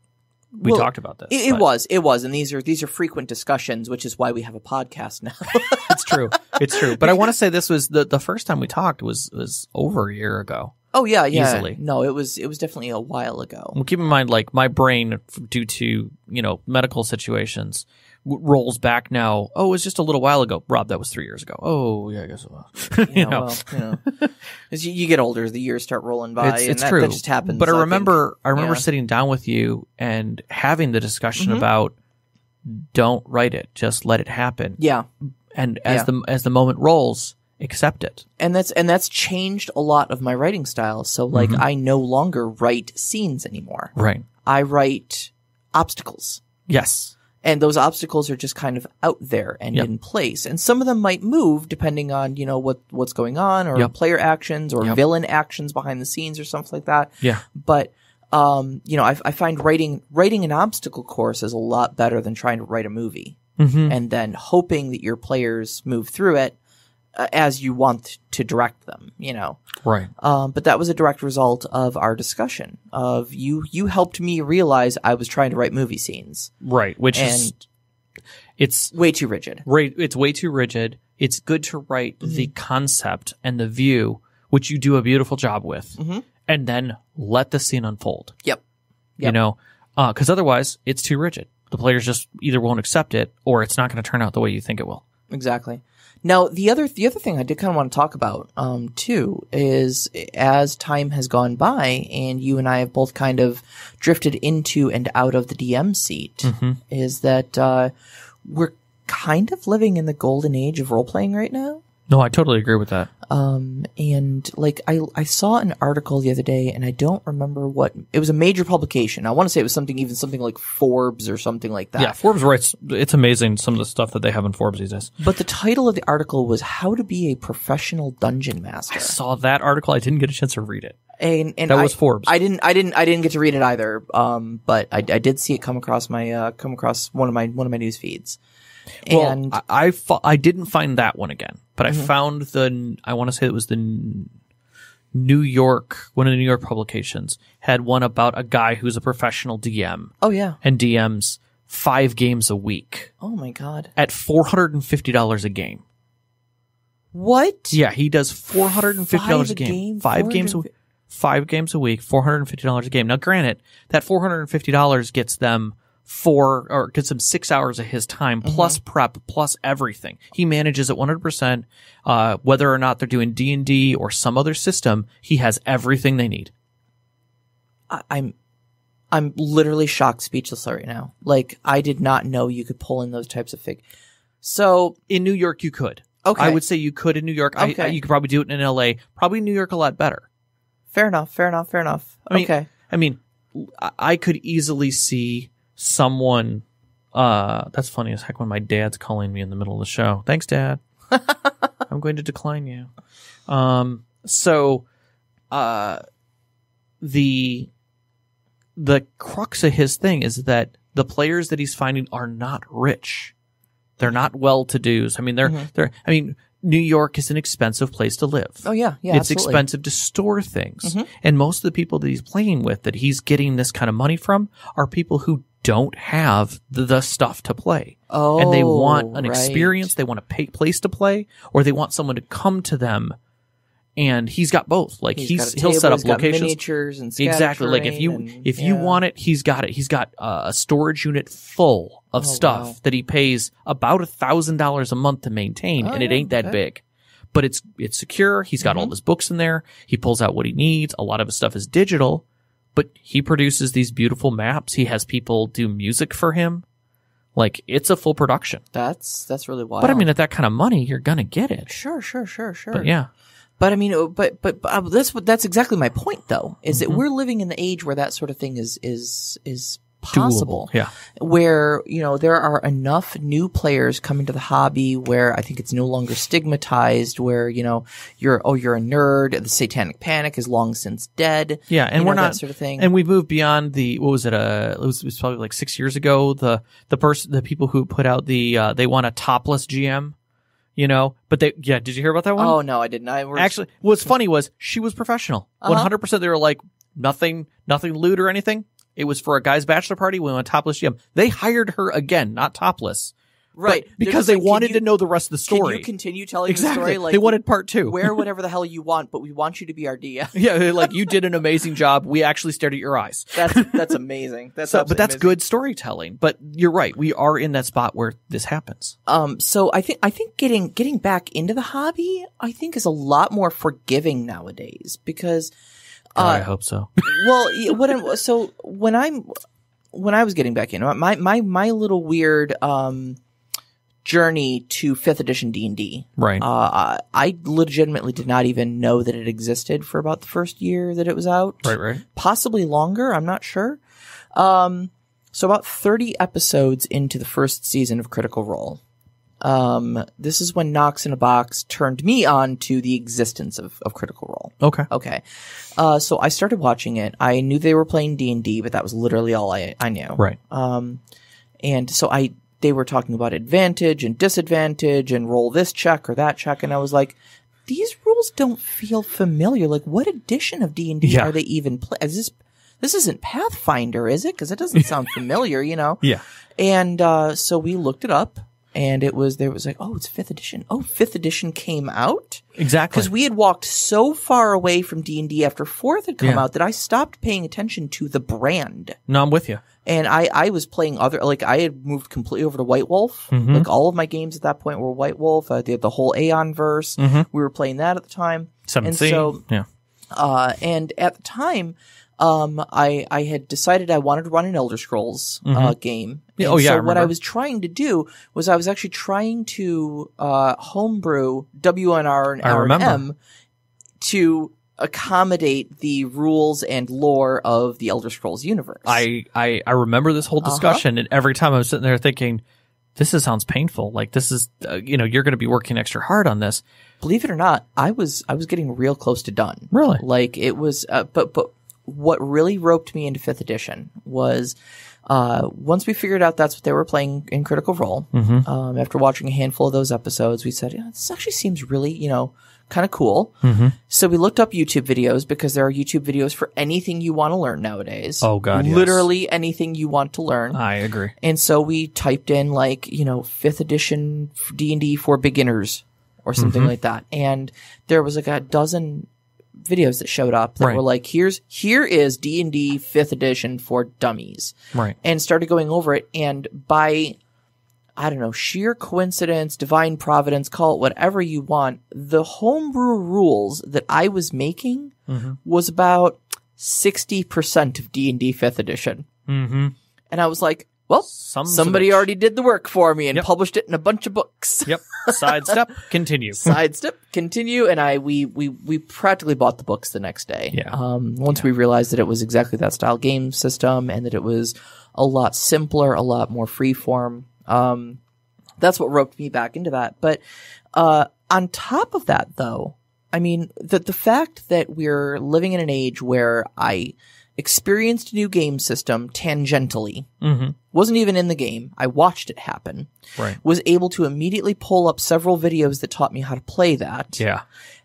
we Well, talked about this. It, it was it was, and these are these are frequent discussions, which is why we have a podcast now. It's true. It's true. But I want to say this was the the first time we talked was was over a year ago. oh yeah, yeah. Easily. No, it was it was definitely a while ago. Well, keep in mind, like my brain, due to you know medical situations, rolls back now. Oh, it was just a little while ago, Rob. That was three years ago. Oh, yeah, I guess it was. you Yeah, know, well, you know, as you, you get older, the years start rolling by, it's, and it's that, true. that just happens. But I remember, I remember Yeah. sitting down with you and having the discussion Mhm. about don't write it, just let it happen. yeah, And as Yeah. the as the moment rolls, accept it. and that's and that's changed a lot of my writing style. So like, Mm-hmm. I no longer write scenes anymore. Right. I write obstacles. Yes. And those obstacles are just kind of out there and Yep. in place. And some of them might move depending on, you know, what, what's going on or Yep. player actions or Yep. villain actions behind the scenes or something like that. Yeah. But, um, you know, I, I find writing, writing an obstacle course is a lot better than trying to write a movie Mm-hmm. and then hoping that your players move through it as you want to direct them, you know. Right. Um, but that was a direct result of our discussion of you, you helped me realize I was trying to write movie scenes Right. Which is and it's way too rigid. right. It's way too rigid. It's good to write the concept and the view, which you do a beautiful job with, Mhm. and then let the scene unfold. Yep. You know, because otherwise it's too rigid. The players just either won't accept it or it's not going to turn out the way you think it will. Exactly. Now, the other the other thing I did kind of want to talk about um, too is as time has gone by and you and I have both kind of drifted into and out of the DM seat, Mm-hmm. is that uh, we're kind of living in the golden age of role playing right now. No, I totally agree with that. Um, and like I, I saw an article the other day and I don't remember what, it was a major publication. I want to say it was something, even something like Forbes or something like that. Yeah, Forbes writes. It's amazing some of the stuff that they have in Forbes these days. But the title of the article was how to be a professional dungeon master. I saw that article. I didn't get a chance to read it. and, and That I- was Forbes. I didn't, I didn't, I didn't get to read it either. Um, but I, I did see it come across my, uh, come across one of my, one of my news feeds. Well, And. I I, fo- I didn't find that one again, but I mm-hmm. found the I want to say it was the N- New York one of the New York publications had one about a guy who's a professional DM oh yeah, and DMs five games a week oh my god, at four hundred and fifty dollars a game. what? Yeah, he does four hundred and fifty dollars a game, game? five games a 450 five games a week, four hundred and fifty dollars a game. Now, granted, that four hundred and fifty dollars gets them four or gets him six hours of his time Mm-hmm. plus prep plus everything. He manages it one hundred percent. Uh, whether or not they're doing D and D or some other system, he has everything they need. I, I'm, I'm literally shocked, speechless right now. Like I did not know you could pull in those types of fig. So In New York, you could. okay, I would say you could in New York. Okay. I, you could probably do it in L.A. Probably New York a lot better. fair enough, fair enough, fair enough. I mean, okay, I mean, I- I could easily see someone. Uh, that's funny as heck when my dad's calling me in the middle of the show. Thanks, Dad. I'm going to decline you. Um, so, uh, the the crux of his thing is that the players that he's finding are not rich. They're not well to dos. I mean, they're Mhm. they're. I mean, New York is an expensive place to live oh yeah, yeah, it's absolutely. expensive to store things. Mhm. And most of the people that he's playing with, that he's getting this kind of money from, are people who don't have the, stuff to play. Oh, and they want an right. experience, they want a pay, place to play, or they want someone to come to them and he's got both. Like He's he's, he'll set up he's got locations. miniatures and Exactly. Like if you and- if you want it, he's got it. He's got uh, a storage unit full of Oh, stuff wow. that he pays about a thousand dollars a month to maintain, Oh, and it ain't that okay. big. But it's it's secure. He's got all Mhm. his books in there. He pulls out what he needs. A lot of his stuff is digital, but he produces these beautiful maps. He has people do music for him. Like it's a full production. that's that's really wild. But I mean, at that kind of money, you're gonna get it. sure, sure, sure, sure. But yeah, But I mean, uh, but but, but uh, that's what that's exactly my point, though, is Mm-hmm. that we're living in the age where that sort of thing is is is possible. doable. Yeah. Where you know there are enough new players coming to the hobby where I think it's no longer stigmatized. Where you know you're oh you're a nerd. The Satanic Panic is long since dead. Yeah, and you we're not that sort of thing. And we've moved beyond the what was it? Uh, it was, it was probably like six years ago. The the person, the people who put out the uh, they want a topless GM, you know. But they yeah, did you hear about that one? oh no, I didn't. I we're actually, what's funny was she was professional. Uh-huh. One hundred percent. They were like nothing, nothing lewd or anything. It was for a guy's bachelor party. We went topless GM. They hired her again, not topless, right They're because they like, wanted you- to know the rest of the Can story. you continue telling exactly. the story? Like they wanted part two. wear whatever the hell you want, but we want you to be our DM. yeah, like you did an amazing job. We actually stared at your eyes. That's that's amazing. That's So, but that's amazing. good storytelling. But you're right. We are in that spot where this happens. Um, so I think I think getting getting back into the hobby, I think, is a lot more forgiving nowadays because, I uh, hope so. well, what I'm, so when I'm when I was getting back in, my my my little weird um journey to fifth edition D and D. Right. Uh, I legitimately did not even know that it existed for about the first year that it was out. right. Right. possibly longer. I'm not sure. Um, so about 30 episodes into the first season of Critical Role. Um, this is when Knox in a Box turned me on to the existence of, of Critical Role. Okay. Okay. Uh, so I started watching it. I knew they were playing D&D, but that was literally all I, I knew. Right. Um, and so I, they were talking about advantage and disadvantage and roll this check or that check. And I was like, these rules don't feel familiar. Like what edition of D&D are they even play? Is this, this isn't Pathfinder, is it? Cause it doesn't sound familiar, you know? Yeah. And, uh, so we looked it up and it was, there was like, oh, it's fifth edition. Oh, fifth edition came out Exactly. because we had walked so far away from D&D after fourth had come Yeah. out that I stopped paying attention to the brand no, I'm with you. and I, I was playing other like I had moved completely over to White Wolf. Mhm. Like all of my games at that point were White Wolf. Uh, they had the whole Aeon verse. Mhm. We were playing that at the time. Seven And C. so- yeah. Uh, and at the time, um, I I had decided I wanted to run an Elder Scrolls uh, game. Mm-hmm. Yeah, And oh, yeah, So I what I was trying to do was I was actually trying to uh, homebrew WNR and I remember. To accommodate the rules and lore of the Elder Scrolls universe. I, I I remember this whole Uh-huh. discussion, and every time I was sitting there thinking, this is, sounds painful. Like this is, uh, you know, you're going to be working extra hard on this. believe it or not, I was I was getting real close to done. Really? Like it was, uh, but but what really roped me into fifth edition was uh, once we figured out that's what they were playing in Critical Role. Mm-hmm. Um, after watching a handful of those episodes, we said, yeah, this actually seems really you know kind of cool. Mm-hmm. So we looked up YouTube videos because there are YouTube videos for anything you want to learn nowadays. Oh, God, yes. literally anything you want to learn. I agree. And so we typed in like, you know, fifth edition D&D for beginners or something Mm-hmm. like that. And there was like a dozen videos that showed up that Right. were like, here's, here is D&D fifth edition for dummies Right. and started going over it. And by, I don't know, sheer coincidence, divine providence, call it whatever you want, the homebrew rules that I was making Mm-hmm. was about 60% of D&D fifth edition. Mm-hmm. And I was like, well, Some somebody already did the work for me and Yep. published it in a bunch of books. Yep. Sidestep. Continue. Sidestep, continue, and I we we we practically bought the books the next day. Yeah. Um, once we realized that it was exactly that style game system and that it was a lot simpler, a lot more freeform. Um, that's what roped me back into that. But uh, on top of that, though, I mean the the fact that we're living in an age where I experienced a new game system tangentially Mm-hmm. wasn't even in the game. I watched it happen. Right. Was able to immediately pull up several videos that taught me how to play that. Yeah.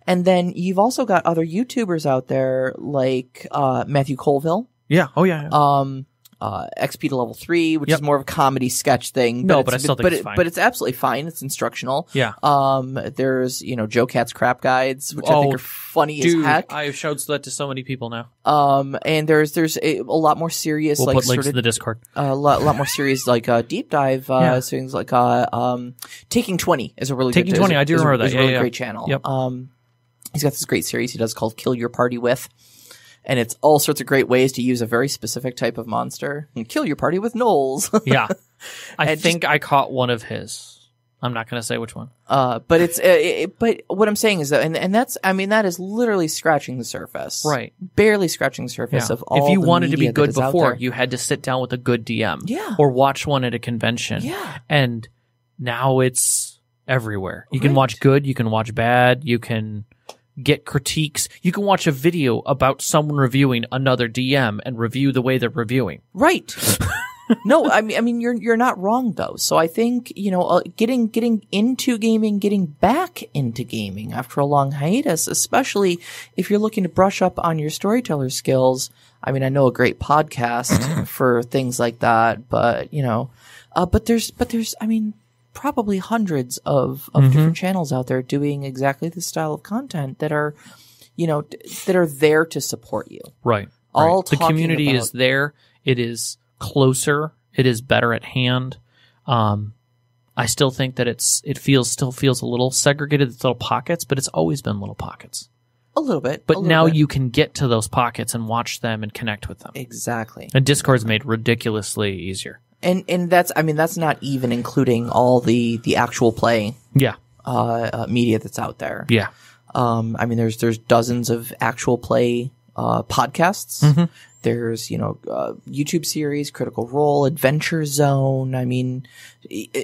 And then you've also got other YouTubers out there like uh, Matthew Colville, Yeah. Oh yeah. yeah. um, uh, XP to level three, which Yep. is more of a comedy sketch thing. No, but I still think but it's it- fine. But it's absolutely fine. It's instructional. Yeah. Um, there's you know JoCat's crap guides, which I think Oh, are funny Dude, as heck. I've showed that to so many people now. Um, and there's there's a, a lot more serious We'll like put links sort in of the Discord. a lot, lot more serious like uh, deep dive uh, Yeah. things like uh, um, taking twenty is a really Taking good, 20, is a- I do is a- remember is that. a Yeah, really yeah. great channel. Yep. Um, he's got this great series he does called Kill Your Party with. And it's all sorts of great ways to use a very specific type of monster and kill your party with gnolls. Yeah. I And think I caught one of his. I'm not going to say which one. Uh, but it's, uh, it, but what I'm saying is that, and, and that's, I mean, that is literally scratching the surface. Right. Barely scratching the surface Yeah. of all if you wanted to be good before, you had to sit down with a good DM. Yeah. Or watch one at a convention. Yeah. And now it's everywhere. You can watch good, you can watch bad, you can get critiques. You can watch a video about someone reviewing another DM and review the way they're reviewing. Right. no, I mean, I mean, you're you're not wrong though. So I think you know, uh, getting getting into gaming, getting back into gaming after a long hiatus, especially if you're looking to brush up on your storyteller skills. I mean, I know a great podcast for things like that, but you know, uh, but there's but there's, I mean, probably hundreds of of different channels out there doing exactly this style of content that are, you know, that are there to support you. Right. All right. the community about- is there. It is closer. It is better at hand. Um, I still think that it's it feels still feels a little segregated, it's little pockets, but it's always been little pockets. A little bit, But little now bit. you can get to those pockets and watch them and connect with them. exactly. And Discord's made ridiculously easier. And and that's I mean that's not even including all the the actual play Yeah. uh, uh media that's out there. Yeah. Um I mean there's there's dozens of actual play uh podcasts. Mm-hmm. There's you know uh, YouTube series, Critical Role, Adventure Zone. I mean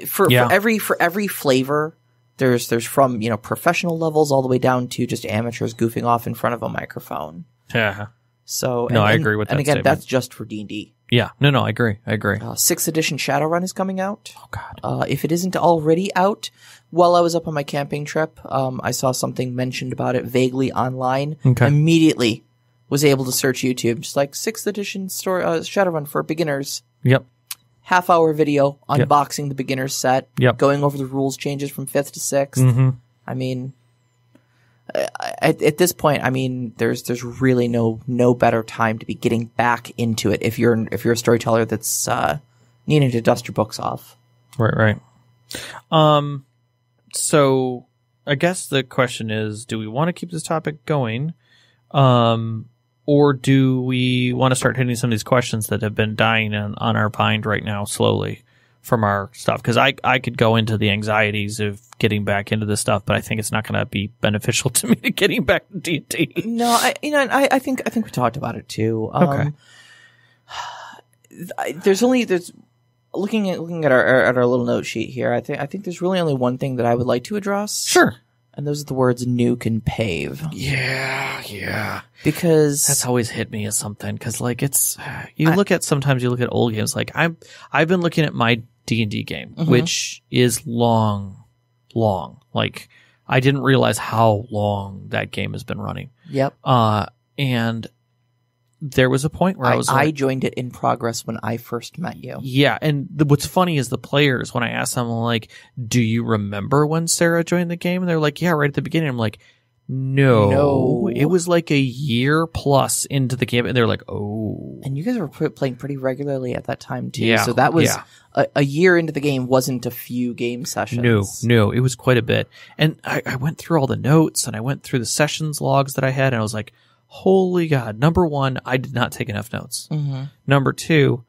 for Yeah. for every for every flavor there's there's from you know professional levels all the way down to just amateurs goofing off in front of a microphone. Yeah. So No, I agree with And that again, statement. that's just for D and D. Yeah. No, no, I agree. I agree. Uh, sixth edition Shadowrun is coming out. Oh god. Uh, if it isn't already out, while I was up on my camping trip, um, I saw something mentioned about it vaguely online. Okay. Immediately was able to search YouTube, just like sixth edition story, uh, Shadowrun for beginners. Yep. Half hour video Yep. unboxing the beginner's set, Yep. going over the rules changes from fifth to 6th Mm-hmm. I mean, at, at this point, I mean, there's there's really no no better time to be getting back into it if you're if you're a storyteller that's uh, needing to dust your books off. Right, right. Um, so I guess the question is, do we want to keep this topic going? Um, or do we want to start hitting some of these questions that have been dying on, on our mind right now slowly from our stuff? Cause I, I could go into the anxieties of getting back into this stuff, but I think it's not going to be beneficial to me to getting back to D&D. No, I you know I, I think I think we talked about it too. Um, Okay. I- There's only there's looking at looking at our at our little note sheet here. I think I think there's really only one thing that I would like to address. Sure. and those are the words nuke and pave Yeah, yeah. because That's always hit me as something because like it's you look at sometimes you look at old games like I'm I've been looking at my D and D game Mhm. which is long, long. Like I didn't realize how long that game has been running. yep. Uh, and there was a point where I, I, was I joined it in progress when I first met you. yeah. And the, what's funny is the players when I asked them like, "Do you remember when Sarah joined the game?" And they're like, "Yeah, right at the beginning." I'm like. No, No. it was like a year plus into the game, and they're like, "Oh, And you guys were pl- playing pretty regularly at that time too. Yeah, So that was yeah. a, a year into the game. wasn't a few game sessions. No, no, it was quite a bit. And I, I went through all the notes and I went through the sessions logs that I had and I was like, holy God. Number one, I did not take enough notes. Mm-hmm. Number two,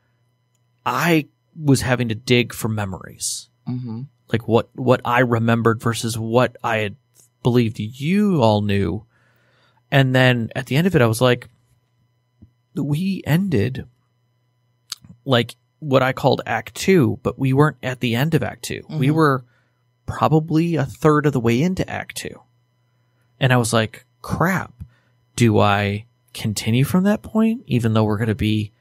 I was having to dig for memories. Mm-hmm. Like what, what I remembered versus what I had believed you all knew. And then at the end of it, I was like, we ended like what I called Act Two, but we weren't at the end of Act 2 We Mhm. were probably a third of the way into Act Two. And I was like, crap, do I continue from that point, even though we're going to be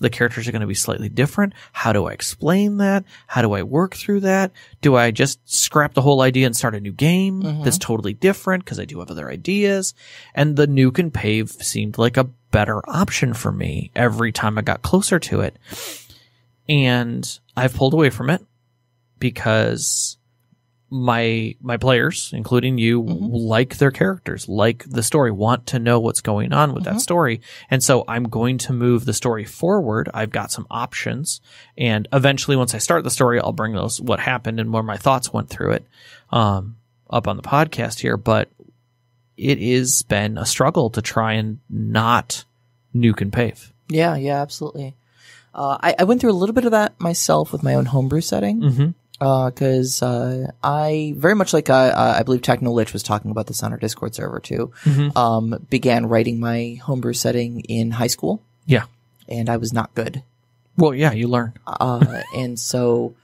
the characters are going to be slightly different. How do I explain that? How do I work through that? Do I just scrap the whole idea and start a new game mm-hmm. that's totally different because I do have other ideas? And the nuke and pave seemed like a better option for me every time I got closer to it. And I've pulled away from it because my my players, including you, like their characters, like the story, want to know what's going on with that story, and so I'm going to move the story forward. I've got some options, and eventually, once I start the story, I'll bring those what happened and where my thoughts went through it um, up on the podcast here. But it has been a struggle to try and not nuke and pave. Yeah, yeah, absolutely. Uh, I, I went through a little bit of that myself with my own homebrew setting. Mm-hmm. Because uh, I very much like uh, uh, I believe Techno Lich was talking about this on our Discord server too. Mm-hmm. Um, began writing my homebrew setting in high school, Yeah. and I was not good. Well, yeah, you learn. Uh, and so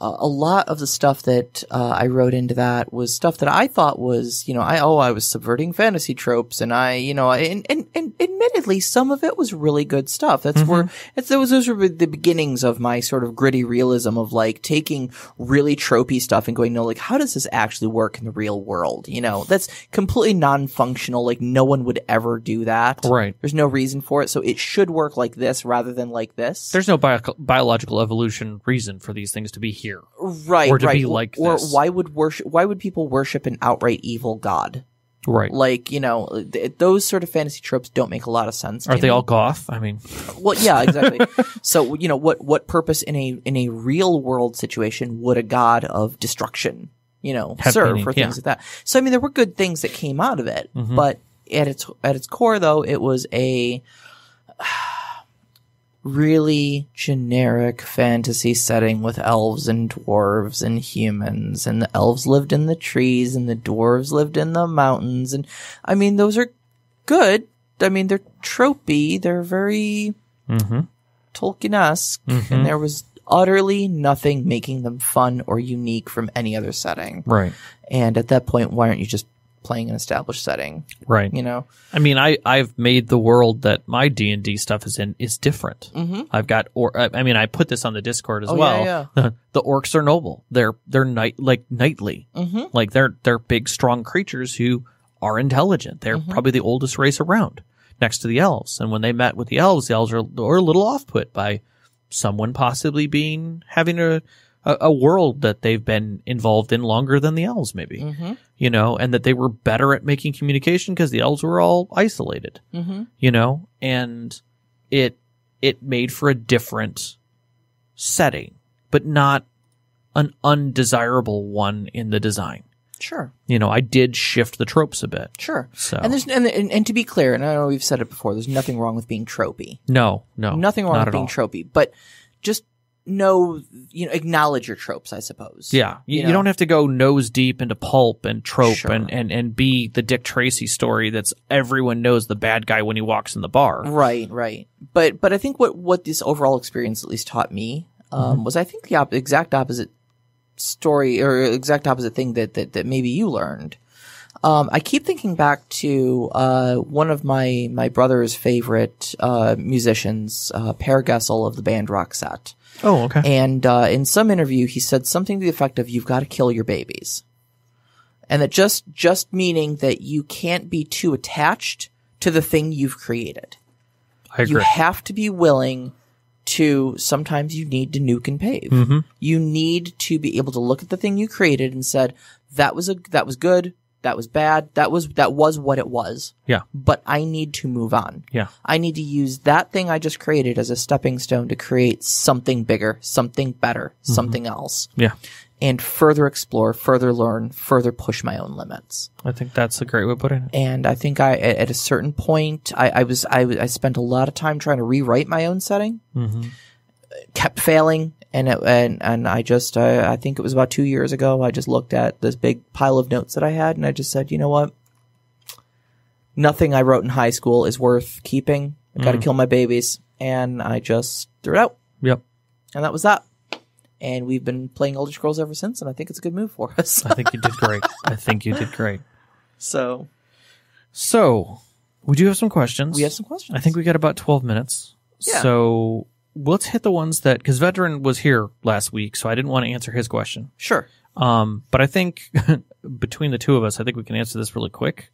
uh, a lot of the stuff that uh, I wrote into that was stuff that I thought was, you know, I oh I was subverting fantasy tropes, and I, you know, and and, and admittedly, some of it was really good stuff. That's where it's those those were the beginnings of my sort of gritty realism of like taking really tropey stuff and going, no, like how does this actually work in the real world? You know, that's completely non-functional. Like no one would ever do that. Right. There's no reason for it, so it should work like this rather than like this. There's no bio- biological evolution reason for these things to be here. Right or to right. be like or this. why would worship why would people worship an outright evil god Right. like you know th- those sort of fantasy tropes don't make a lot of sense Are they all goth? I mean, well yeah exactly so you know what what purpose in a in a real world situation would a god of destruction you know Have serve meaning, for yeah. Mm-hmm. things like that so i mean there were good things that came out of it but at its at its core though it was a really generic fantasy setting with elves and dwarves and humans and the elves lived in the trees and the dwarves lived in the mountains and I mean those are good. I mean they're tropey, they're very Mhm. Tolkien-esque and there was utterly nothing making them fun or unique from any other setting. right, And at that point why aren't you just playing an established setting, right. you know? I mean, I I've made the world that my D and D stuff is in is different. Mhm. I've got or I mean, I put this on the Discord as Oh, well. yeah, the orcs are noble. They're they're knight like knightly. Mhm. Like they're they're big, strong creatures who are intelligent. They're Mm-hmm. probably the oldest race around, next to the elves. And when they met with the elves, the elves are, were a little off put by someone possibly being having a, a a world that they've been involved in longer than the elves, maybe. Mhm. You know, and that they were better at making communication because the elves were all isolated. Mhm. You know, and it it made for a different setting, but not an undesirable one in the design. Sure. You know, I did shift the tropes a bit. Sure. So And there's and, and, and to be clear, and I know we've said it before, there's nothing wrong with being tropey. no, no, nothing wrong with being all. tropey, but just know, you know, acknowledge your tropes, I suppose. Yeah, you, You you, don't have to go nose deep into pulp and trope Sure. and, and, and be the Dick Tracy story that's everyone knows the bad guy when he walks in the bar. Right, right. But but I think what what this overall experience at least taught me um, Mm-hmm. was I think the op- exact opposite story or exact opposite thing that that, that maybe you learned. Um, I keep thinking back to uh, one of my my brother's favorite uh, musicians, uh, Per Gessle of the band Roxette. Oh, okay. And uh, in some interview, he said something to the effect of, "You've got to kill your babies," and that just just meaning that you can't be too attached to the thing you've created. I agree. You have to be willing to. Sometimes you need to nuke and pave. Mm-hmm. You need to be able to look at the thing you created and said, "That was a that was good." That was bad. That was that was what it was. Yeah. But I need to move on. Yeah. I need to use that thing I just created as a stepping stone to create something bigger, something better, Mm-hmm. something else, Yeah. and further explore, further learn, further push my own limits. I think that's a great way of putting it. And I think I, at at a certain point, I, I was, I, I spent a lot of time trying to rewrite my own setting, Mm-hmm. kept failing. And it, and, and I just, I, I think it was about two years ago, I just looked at this big pile of notes that I had and I just said, you know what? Nothing I wrote in high school is worth keeping. I Mm. gotta kill my babies. And I just threw it out. Yep. And that was that. And we've been playing Elder Scrolls ever since, and I think it's a good move for us. I think you did great. I think you did great. so So, we do have some questions. we have some questions. I think we got about 12 minutes. Yeah. So let's hit the ones that because veteran was here last week, so I didn't want to answer his question. Sure. Um, but I think between the two of us, I think we can answer this really quick.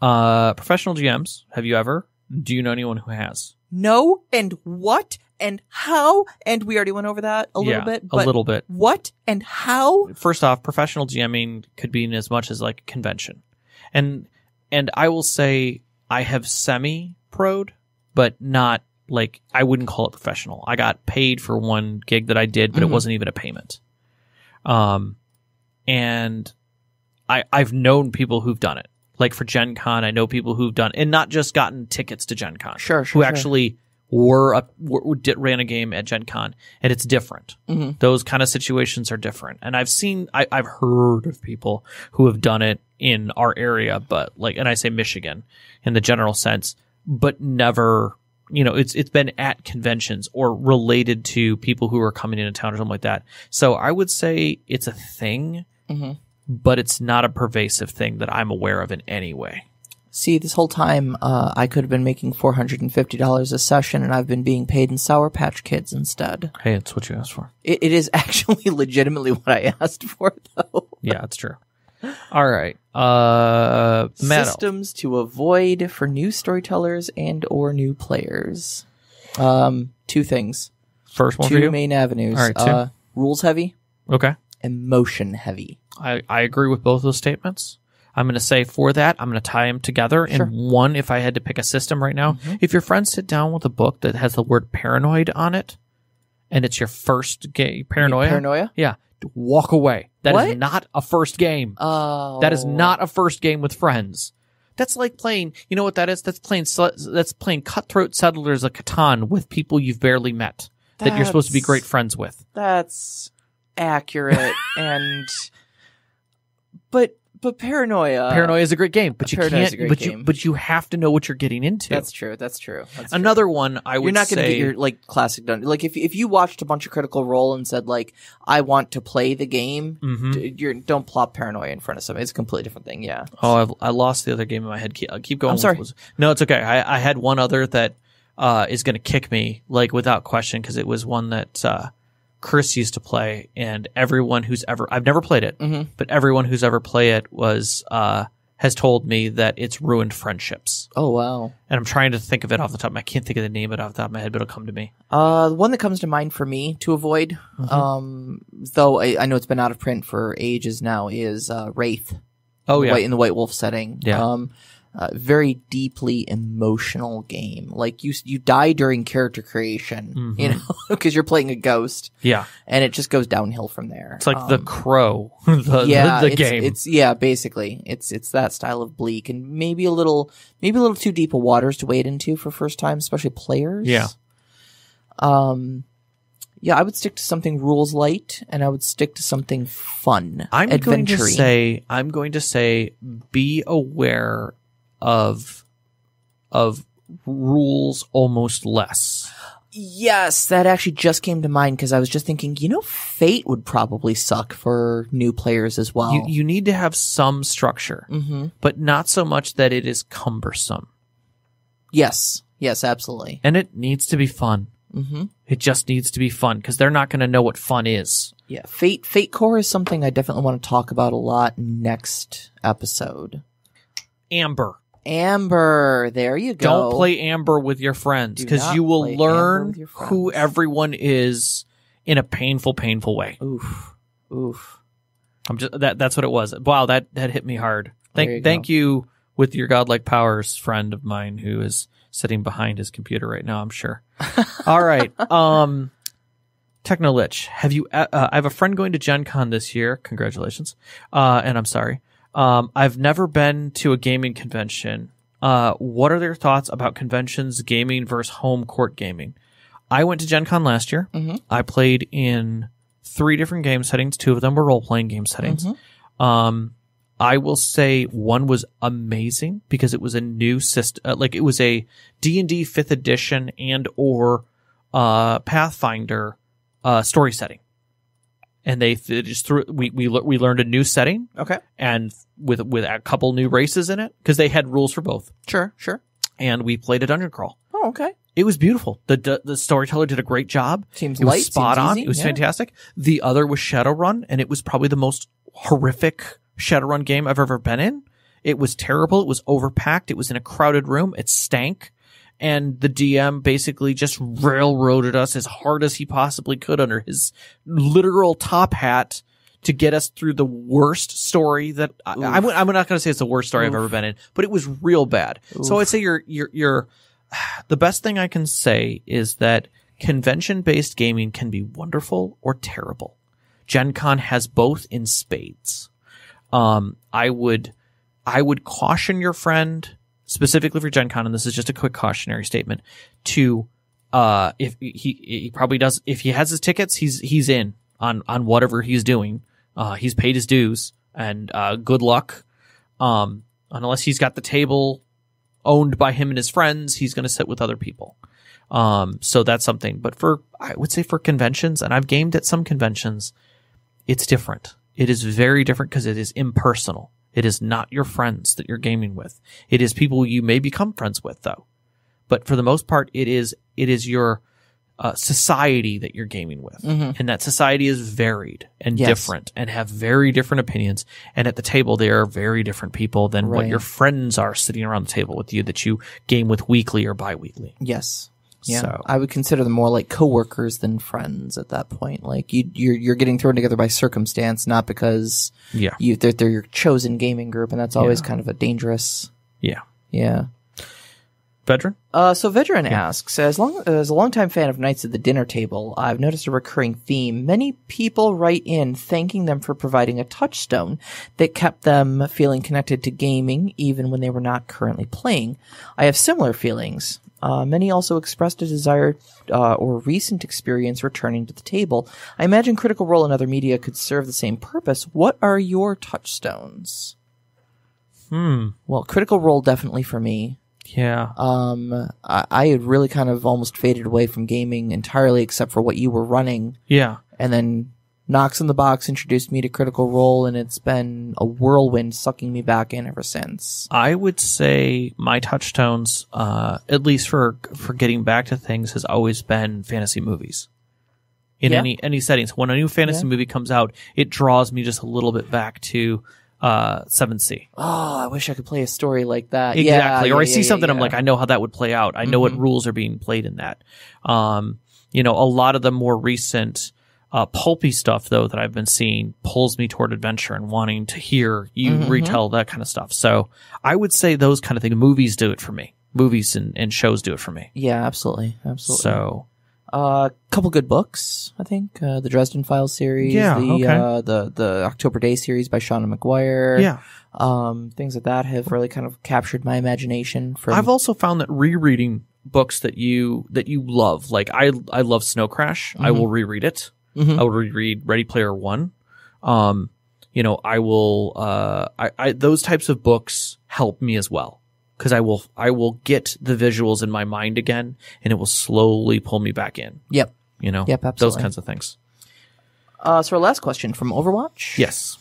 Uh, professional GMs, have you ever? Do you know anyone who has? No and what and how and we already went over that a little Yeah, bit. a little bit. What and how? First off, professional GMing could be in as much as like a convention, and and I will say I have semi proed, but not like I wouldn't call it professional. I got paid for one gig that I did, but Mhm. it wasn't even a payment. Um, and I I've known people who've done it. Like for Gen Con, I know people who've done and not just gotten tickets to Gen Con. Sure, sure Who actually were up were, did, ran a game at Gen Con, and it's different. Mhm. Those kind of situations are different, and I've seen, I, I've heard of people who have done it in our area, but like, and I say Michigan in the general sense, but never, you know, it's it's been at conventions or related to people who are coming into town or something like that. So I would say it's a thing, Mhm. but it's not a pervasive thing that I'm aware of in any way. See, this whole time, uh, I could have been making four hundred and fifty dollars a session, and I've been being paid in Sour Patch Kids instead. Hey, it's what you asked for. It, it is actually legitimately what I asked for, though. Yeah, it's true. All right. Uh, Matt, Systems to avoid for new storytellers and or new players. Um, two things. first one two main avenues. All right, two. uh, rules heavy, Okay. emotion heavy. I, I agree with both those statements. I'm going to say for that, I'm going to tie them together Sure. in one if I had to pick a system right now. If your friends sit down with a book that has the word paranoid on it and it's your first game, paranoia, Paranoia. yeah, walk away. That is What? not a first game. Oh, That is oh. not a first game with friends. That's like playing, you know what that is? That's playing, that's playing Cutthroat Settlers of Catan with people you've barely met that you're supposed to be great friends with. That's accurate and, but but paranoia. Paranoia is a great game, but you Paranoia can't. a great but game. you but you have to know what you're getting into. That's true. That's true. That's true. Another one I would You're not going to get your like classic done. Like if if you watched a bunch of Critical Role and said like I want to play the game, Mhm. d- you're don't plop paranoia in front of somebody. It's a completely different thing. Yeah. Oh, I've, I lost the other game in my head. Keep, I'll keep going. I'm sorry. was- no, it's okay. I, I had one other that uh, is going to kick me like without question because it was one that uh, Chris used to play, and everyone who's ever I've never played it, Mhm. but everyone who's ever played it was uh, has told me that it's ruined friendships. Oh wow. And I'm trying to think of it off the top. I can't think of the name of it off the top of my head, but it'll come to me. Uh, one that comes to mind for me to avoid, Mm-hmm. um, though I, I know it's been out of print for ages now, is uh, Wraith. Oh yeah, White in the White Wolf setting. Yeah. Um, uh, very deeply emotional game. Like you, you die during character creation, you know, because you're playing a ghost, yeah. and it just goes downhill from there. It's like the Um, crow, the, yeah, the, the it's, game. It's yeah, basically, it's it's that style of bleak, and maybe a little, maybe a little too deep of waters to wade into for first time, especially players. Yeah. Um, yeah, I would stick to something rules light, and I would stick to something fun, I'm going to say I'm going to say be aware of of rules almost less. Yes, that actually just came to mind because I was just thinking, you know, Fate would probably suck for new players as well. You you need to have some structure, mm-hmm. but not so much that it is cumbersome. Yes, yes, absolutely. And it needs to be fun. Mm-hmm. It just needs to be fun because they're not going to know what fun is. Yeah, Fate Fate Core is something I definitely want to talk about a lot next episode. Amber. Amber, there you go. Don't play Amber with your friends because you will learn who everyone is in a painful, painful way. Oof, oof. I'm just that. That's what it was. Wow, that that hit me hard. Thank you thank you with your godlike powers friend of mine who is sitting behind his computer right now. I'm sure. All right. Um, Technolich, have you? Uh, uh, I have a friend going to Gen Con this year. Congratulations. Uh, and I'm sorry. Um, I've never been to a gaming convention. Uh, what are their thoughts about conventions, gaming versus home court gaming? I went to Gen Con last year. Mhm. I played in three different game settings. Two of them were role playing game settings. Um, I will say one was amazing because it was a new system, uh, like it was a D and D fifth edition and or uh, Pathfinder uh, story setting, and they, they just threw we we we learned a new setting Okay, and with with a couple new races in it because they had rules for both, sure, sure. and we played a dungeon crawl. Oh, okay. It was beautiful. The the, the storyteller did a great job. Seems It was light, spot seems on. easy, It was yeah. fantastic. The other was Shadowrun, and it was probably the most horrific Shadowrun game I've ever been in. It was terrible. It was overpacked. It was in a crowded room. It stank. And the DM basically just railroaded us as hard as he possibly could under his literal top hat to get us through the worst story that I, I'm, I'm not going to say it's the worst story I've ever been in, but it was real bad. So I'd say you're, you're, you're, the best thing I can say is that convention based gaming can be wonderful or terrible. Gen Con has both in spades. Um, I would, I would caution your friend specifically for Gen Con, and this is just a quick cautionary statement to, uh, if he, he probably does, if he has his tickets, he's, he's in on, on whatever he's doing. Uh, he's paid his dues and, uh, good luck. Um, unless he's got the table owned by him and his friends, he's going to sit with other people. Um, so that's something. But for, I would say for conventions, and I've gamed at some conventions, it's different. It is very different because it is impersonal. It is not your friends that you're gaming with. It is people you may become friends with though. But for the most part, it is, it is your, uh, society that you're gaming with. And that society is varied and Yes. different and have very different opinions. And at the table, they are very different people than what your friends are sitting around the table with you that you game with weekly or bi-weekly. Yes. Yeah, So- I would consider them more like coworkers than friends at that point. Like you, you're you're getting thrown together by circumstance, not because Yeah. you they're, they're your chosen gaming group, and that's always Yeah. kind of a dangerous. Yeah. Yeah. Veteran? Uh, so Veteran asks, as long as a longtime fan of Knights at the Dinner Table, I've noticed a recurring theme. Many people write in thanking them for providing a touchstone that kept them feeling connected to gaming even when they were not currently playing. I have similar feelings. Uh, many also expressed a desire uh, or recent experience returning to the table. I imagine Critical Role and other media could serve the same purpose. What are your touchstones? Hmm. Well, Critical Role definitely for me. Yeah. Um, I, I had really kind of almost faded away from gaming entirely, except for what you were running, Yeah. and then Knox in the Box introduced me to Critical Role, and it's been a whirlwind sucking me back in ever since. I would say my touchstones, uh, at least for for getting back to things, has always been fantasy movies. In Yeah. any any settings, when a new fantasy Yeah. movie comes out, it draws me just a little bit back to uh, 7C. Oh, I wish I could play a story like that. Exactly. Yeah, or I see yeah, something, I'm like, I know how that would play out. I know what Mhm. rules are being played in that. Um, you know, a lot of the more recent uh, pulpy stuff though that I've been seeing pulls me toward adventure and wanting to hear you Mhm. retell that kind of stuff. So I would say those kind of things. Movies do it for me. Movies and, and shows do it for me. yeah, absolutely, absolutely. So a uh, couple good books, I think. Uh, the Dresden Files series, Yeah, the okay. uh, the the October Daye series by Seanan McGuire. yeah, um, things like that have really kind of captured my imagination. From I've also found that rereading books that you that you love, like I I love Snow Crash. I will reread it. Mhm. I will reread Ready Player One. Um, you know, I will. Uh, I, I those types of books help me as well because I will I will get the visuals in my mind again, and it will slowly pull me back in. Yep. You know, Yep, Absolutely. those kinds of things. Uh, so our last question from Overwatch. Yes.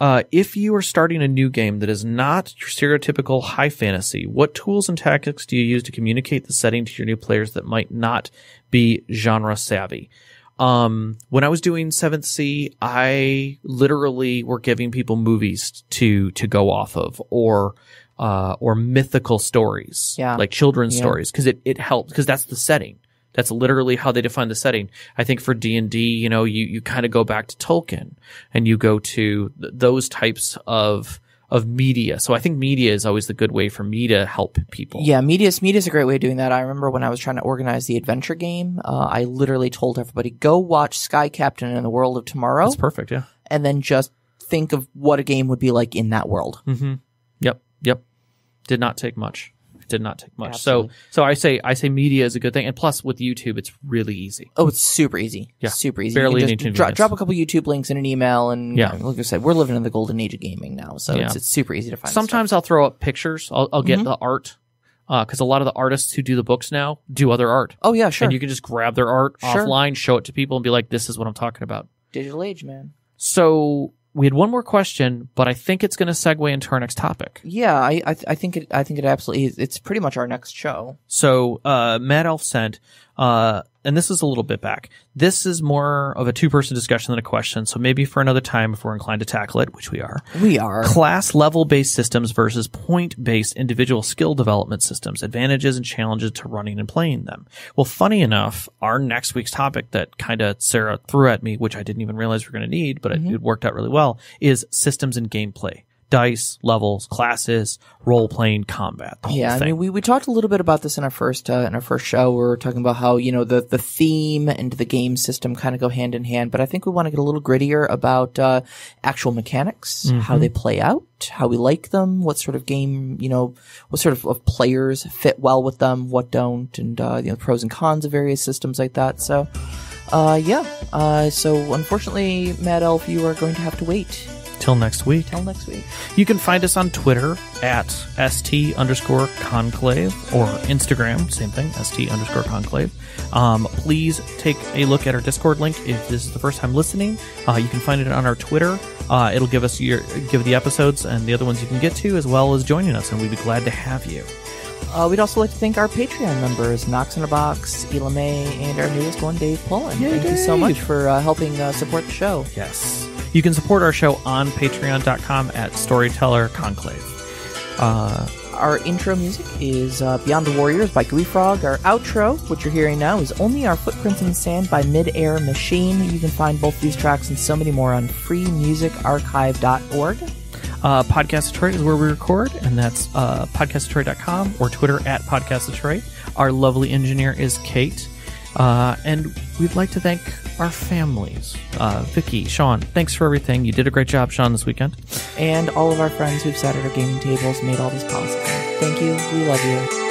Uh, if you are starting a new game that is not your stereotypical high fantasy, what tools and tactics do you use to communicate the setting to your new players that might not be genre savvy? Um, when I was doing Seventh Sea, I literally were giving people movies to to go off of, or uh, or mythical stories, Yeah. like children's Yeah. stories, because it it helps because that's the setting. That's literally how they define the setting. I think for D and D, you know, you you kind of go back to Tolkien and you go to th- those types of of media. So I think media is always the good way for me to help people. Yeah, media is a great way of doing that. I remember when I was trying to organize the adventure game, uh, I literally told everybody go watch Sky Captain and the World of Tomorrow, that's perfect. Yeah. and then just think of what a game would be like in that world. Mm-hmm. Did not take much. It Did not take much. Absolutely. So so I say I say media is a good thing, and plus with YouTube, it's really easy. Oh, it's super easy. Yeah, super easy. barely you just convenience. dro- drop a couple YouTube links in an email, and Yeah. yeah, like I said, we're living in the golden age of gaming now, so Yeah. it's, it's super easy to find. Sometimes I'll throw up pictures. I'll, I'll get Mhm. the art because a lot of the artists who do the books now do other art. Oh yeah, sure. and you can just grab their art Sure. offline, show it to people, and be like, "This is what I'm talking about." Digital age, man. So we had one more question, but I think it's going to segue into our next topic. Yeah, I I, th- I think it I think it absolutely is. It's pretty much our next show. So, uh, Matt Elf sent, uh, and this is a little bit back. This is more of a two person discussion than a question. So maybe for another time, if we're inclined to tackle it, which we are, We are. class level based systems versus point based individual skill development systems, advantages and challenges to running and playing them. Well, funny enough, our next week's topic that kind of Sarah threw at me, which I didn't even realize we are going to need, but it, it worked out really well, is systems and gameplay. Dice, levels, classes, role playing, combat. The whole Yeah, I thing. mean, we, we talked a little bit about this in our first uh, in our first show. We were talking about how you know the the theme and the game system kind of go hand in hand, but I think we want to get a little grittier about uh, actual mechanics, how they play out, how we like them, what sort of game you know, what sort of, of players fit well with them, what don't, and uh, you know pros and cons of various systems like that. So, uh, yeah. Uh, so unfortunately, Mad Elf, you are going to have to wait Till next week. till next week. You can find us on Twitter at st underscore conclave or Instagram, same thing, st underscore conclave. Um, please take a look at our Discord link if this is the first time listening. Uh, you can find it on our Twitter. Uh, it'll give us your give the episodes and the other ones you can get to, as well as joining us, and we'd be glad to have you. Uh, we'd also like to thank our Patreon members, Knox in a Box, Ela May, and our newest one, Dave Pullen. Yay, Thank you so much for uh, helping uh, support the show. Yes. You can support our show on patreon.com at storyteller conclave. Uh, Our intro music is uh, Beyond the Warriors by Gooey Frog. Our outro, which you're hearing now, is Only Our Footprints in the Sand by Midair Machine. You can find both these tracks and so many more on freemusicarchive.org. Uh, Podcast Detroit is where we record, and that's uh, podcastdetroit.com or Twitter at Podcast Detroit. Our lovely engineer is Kate. Uh, and we'd like to thank our families. Uh, Vicky, Sean, thanks for everything. You did a great job, Sean, this weekend. And all of our friends who've sat at our gaming tables made all this possible. Thank you. We love you.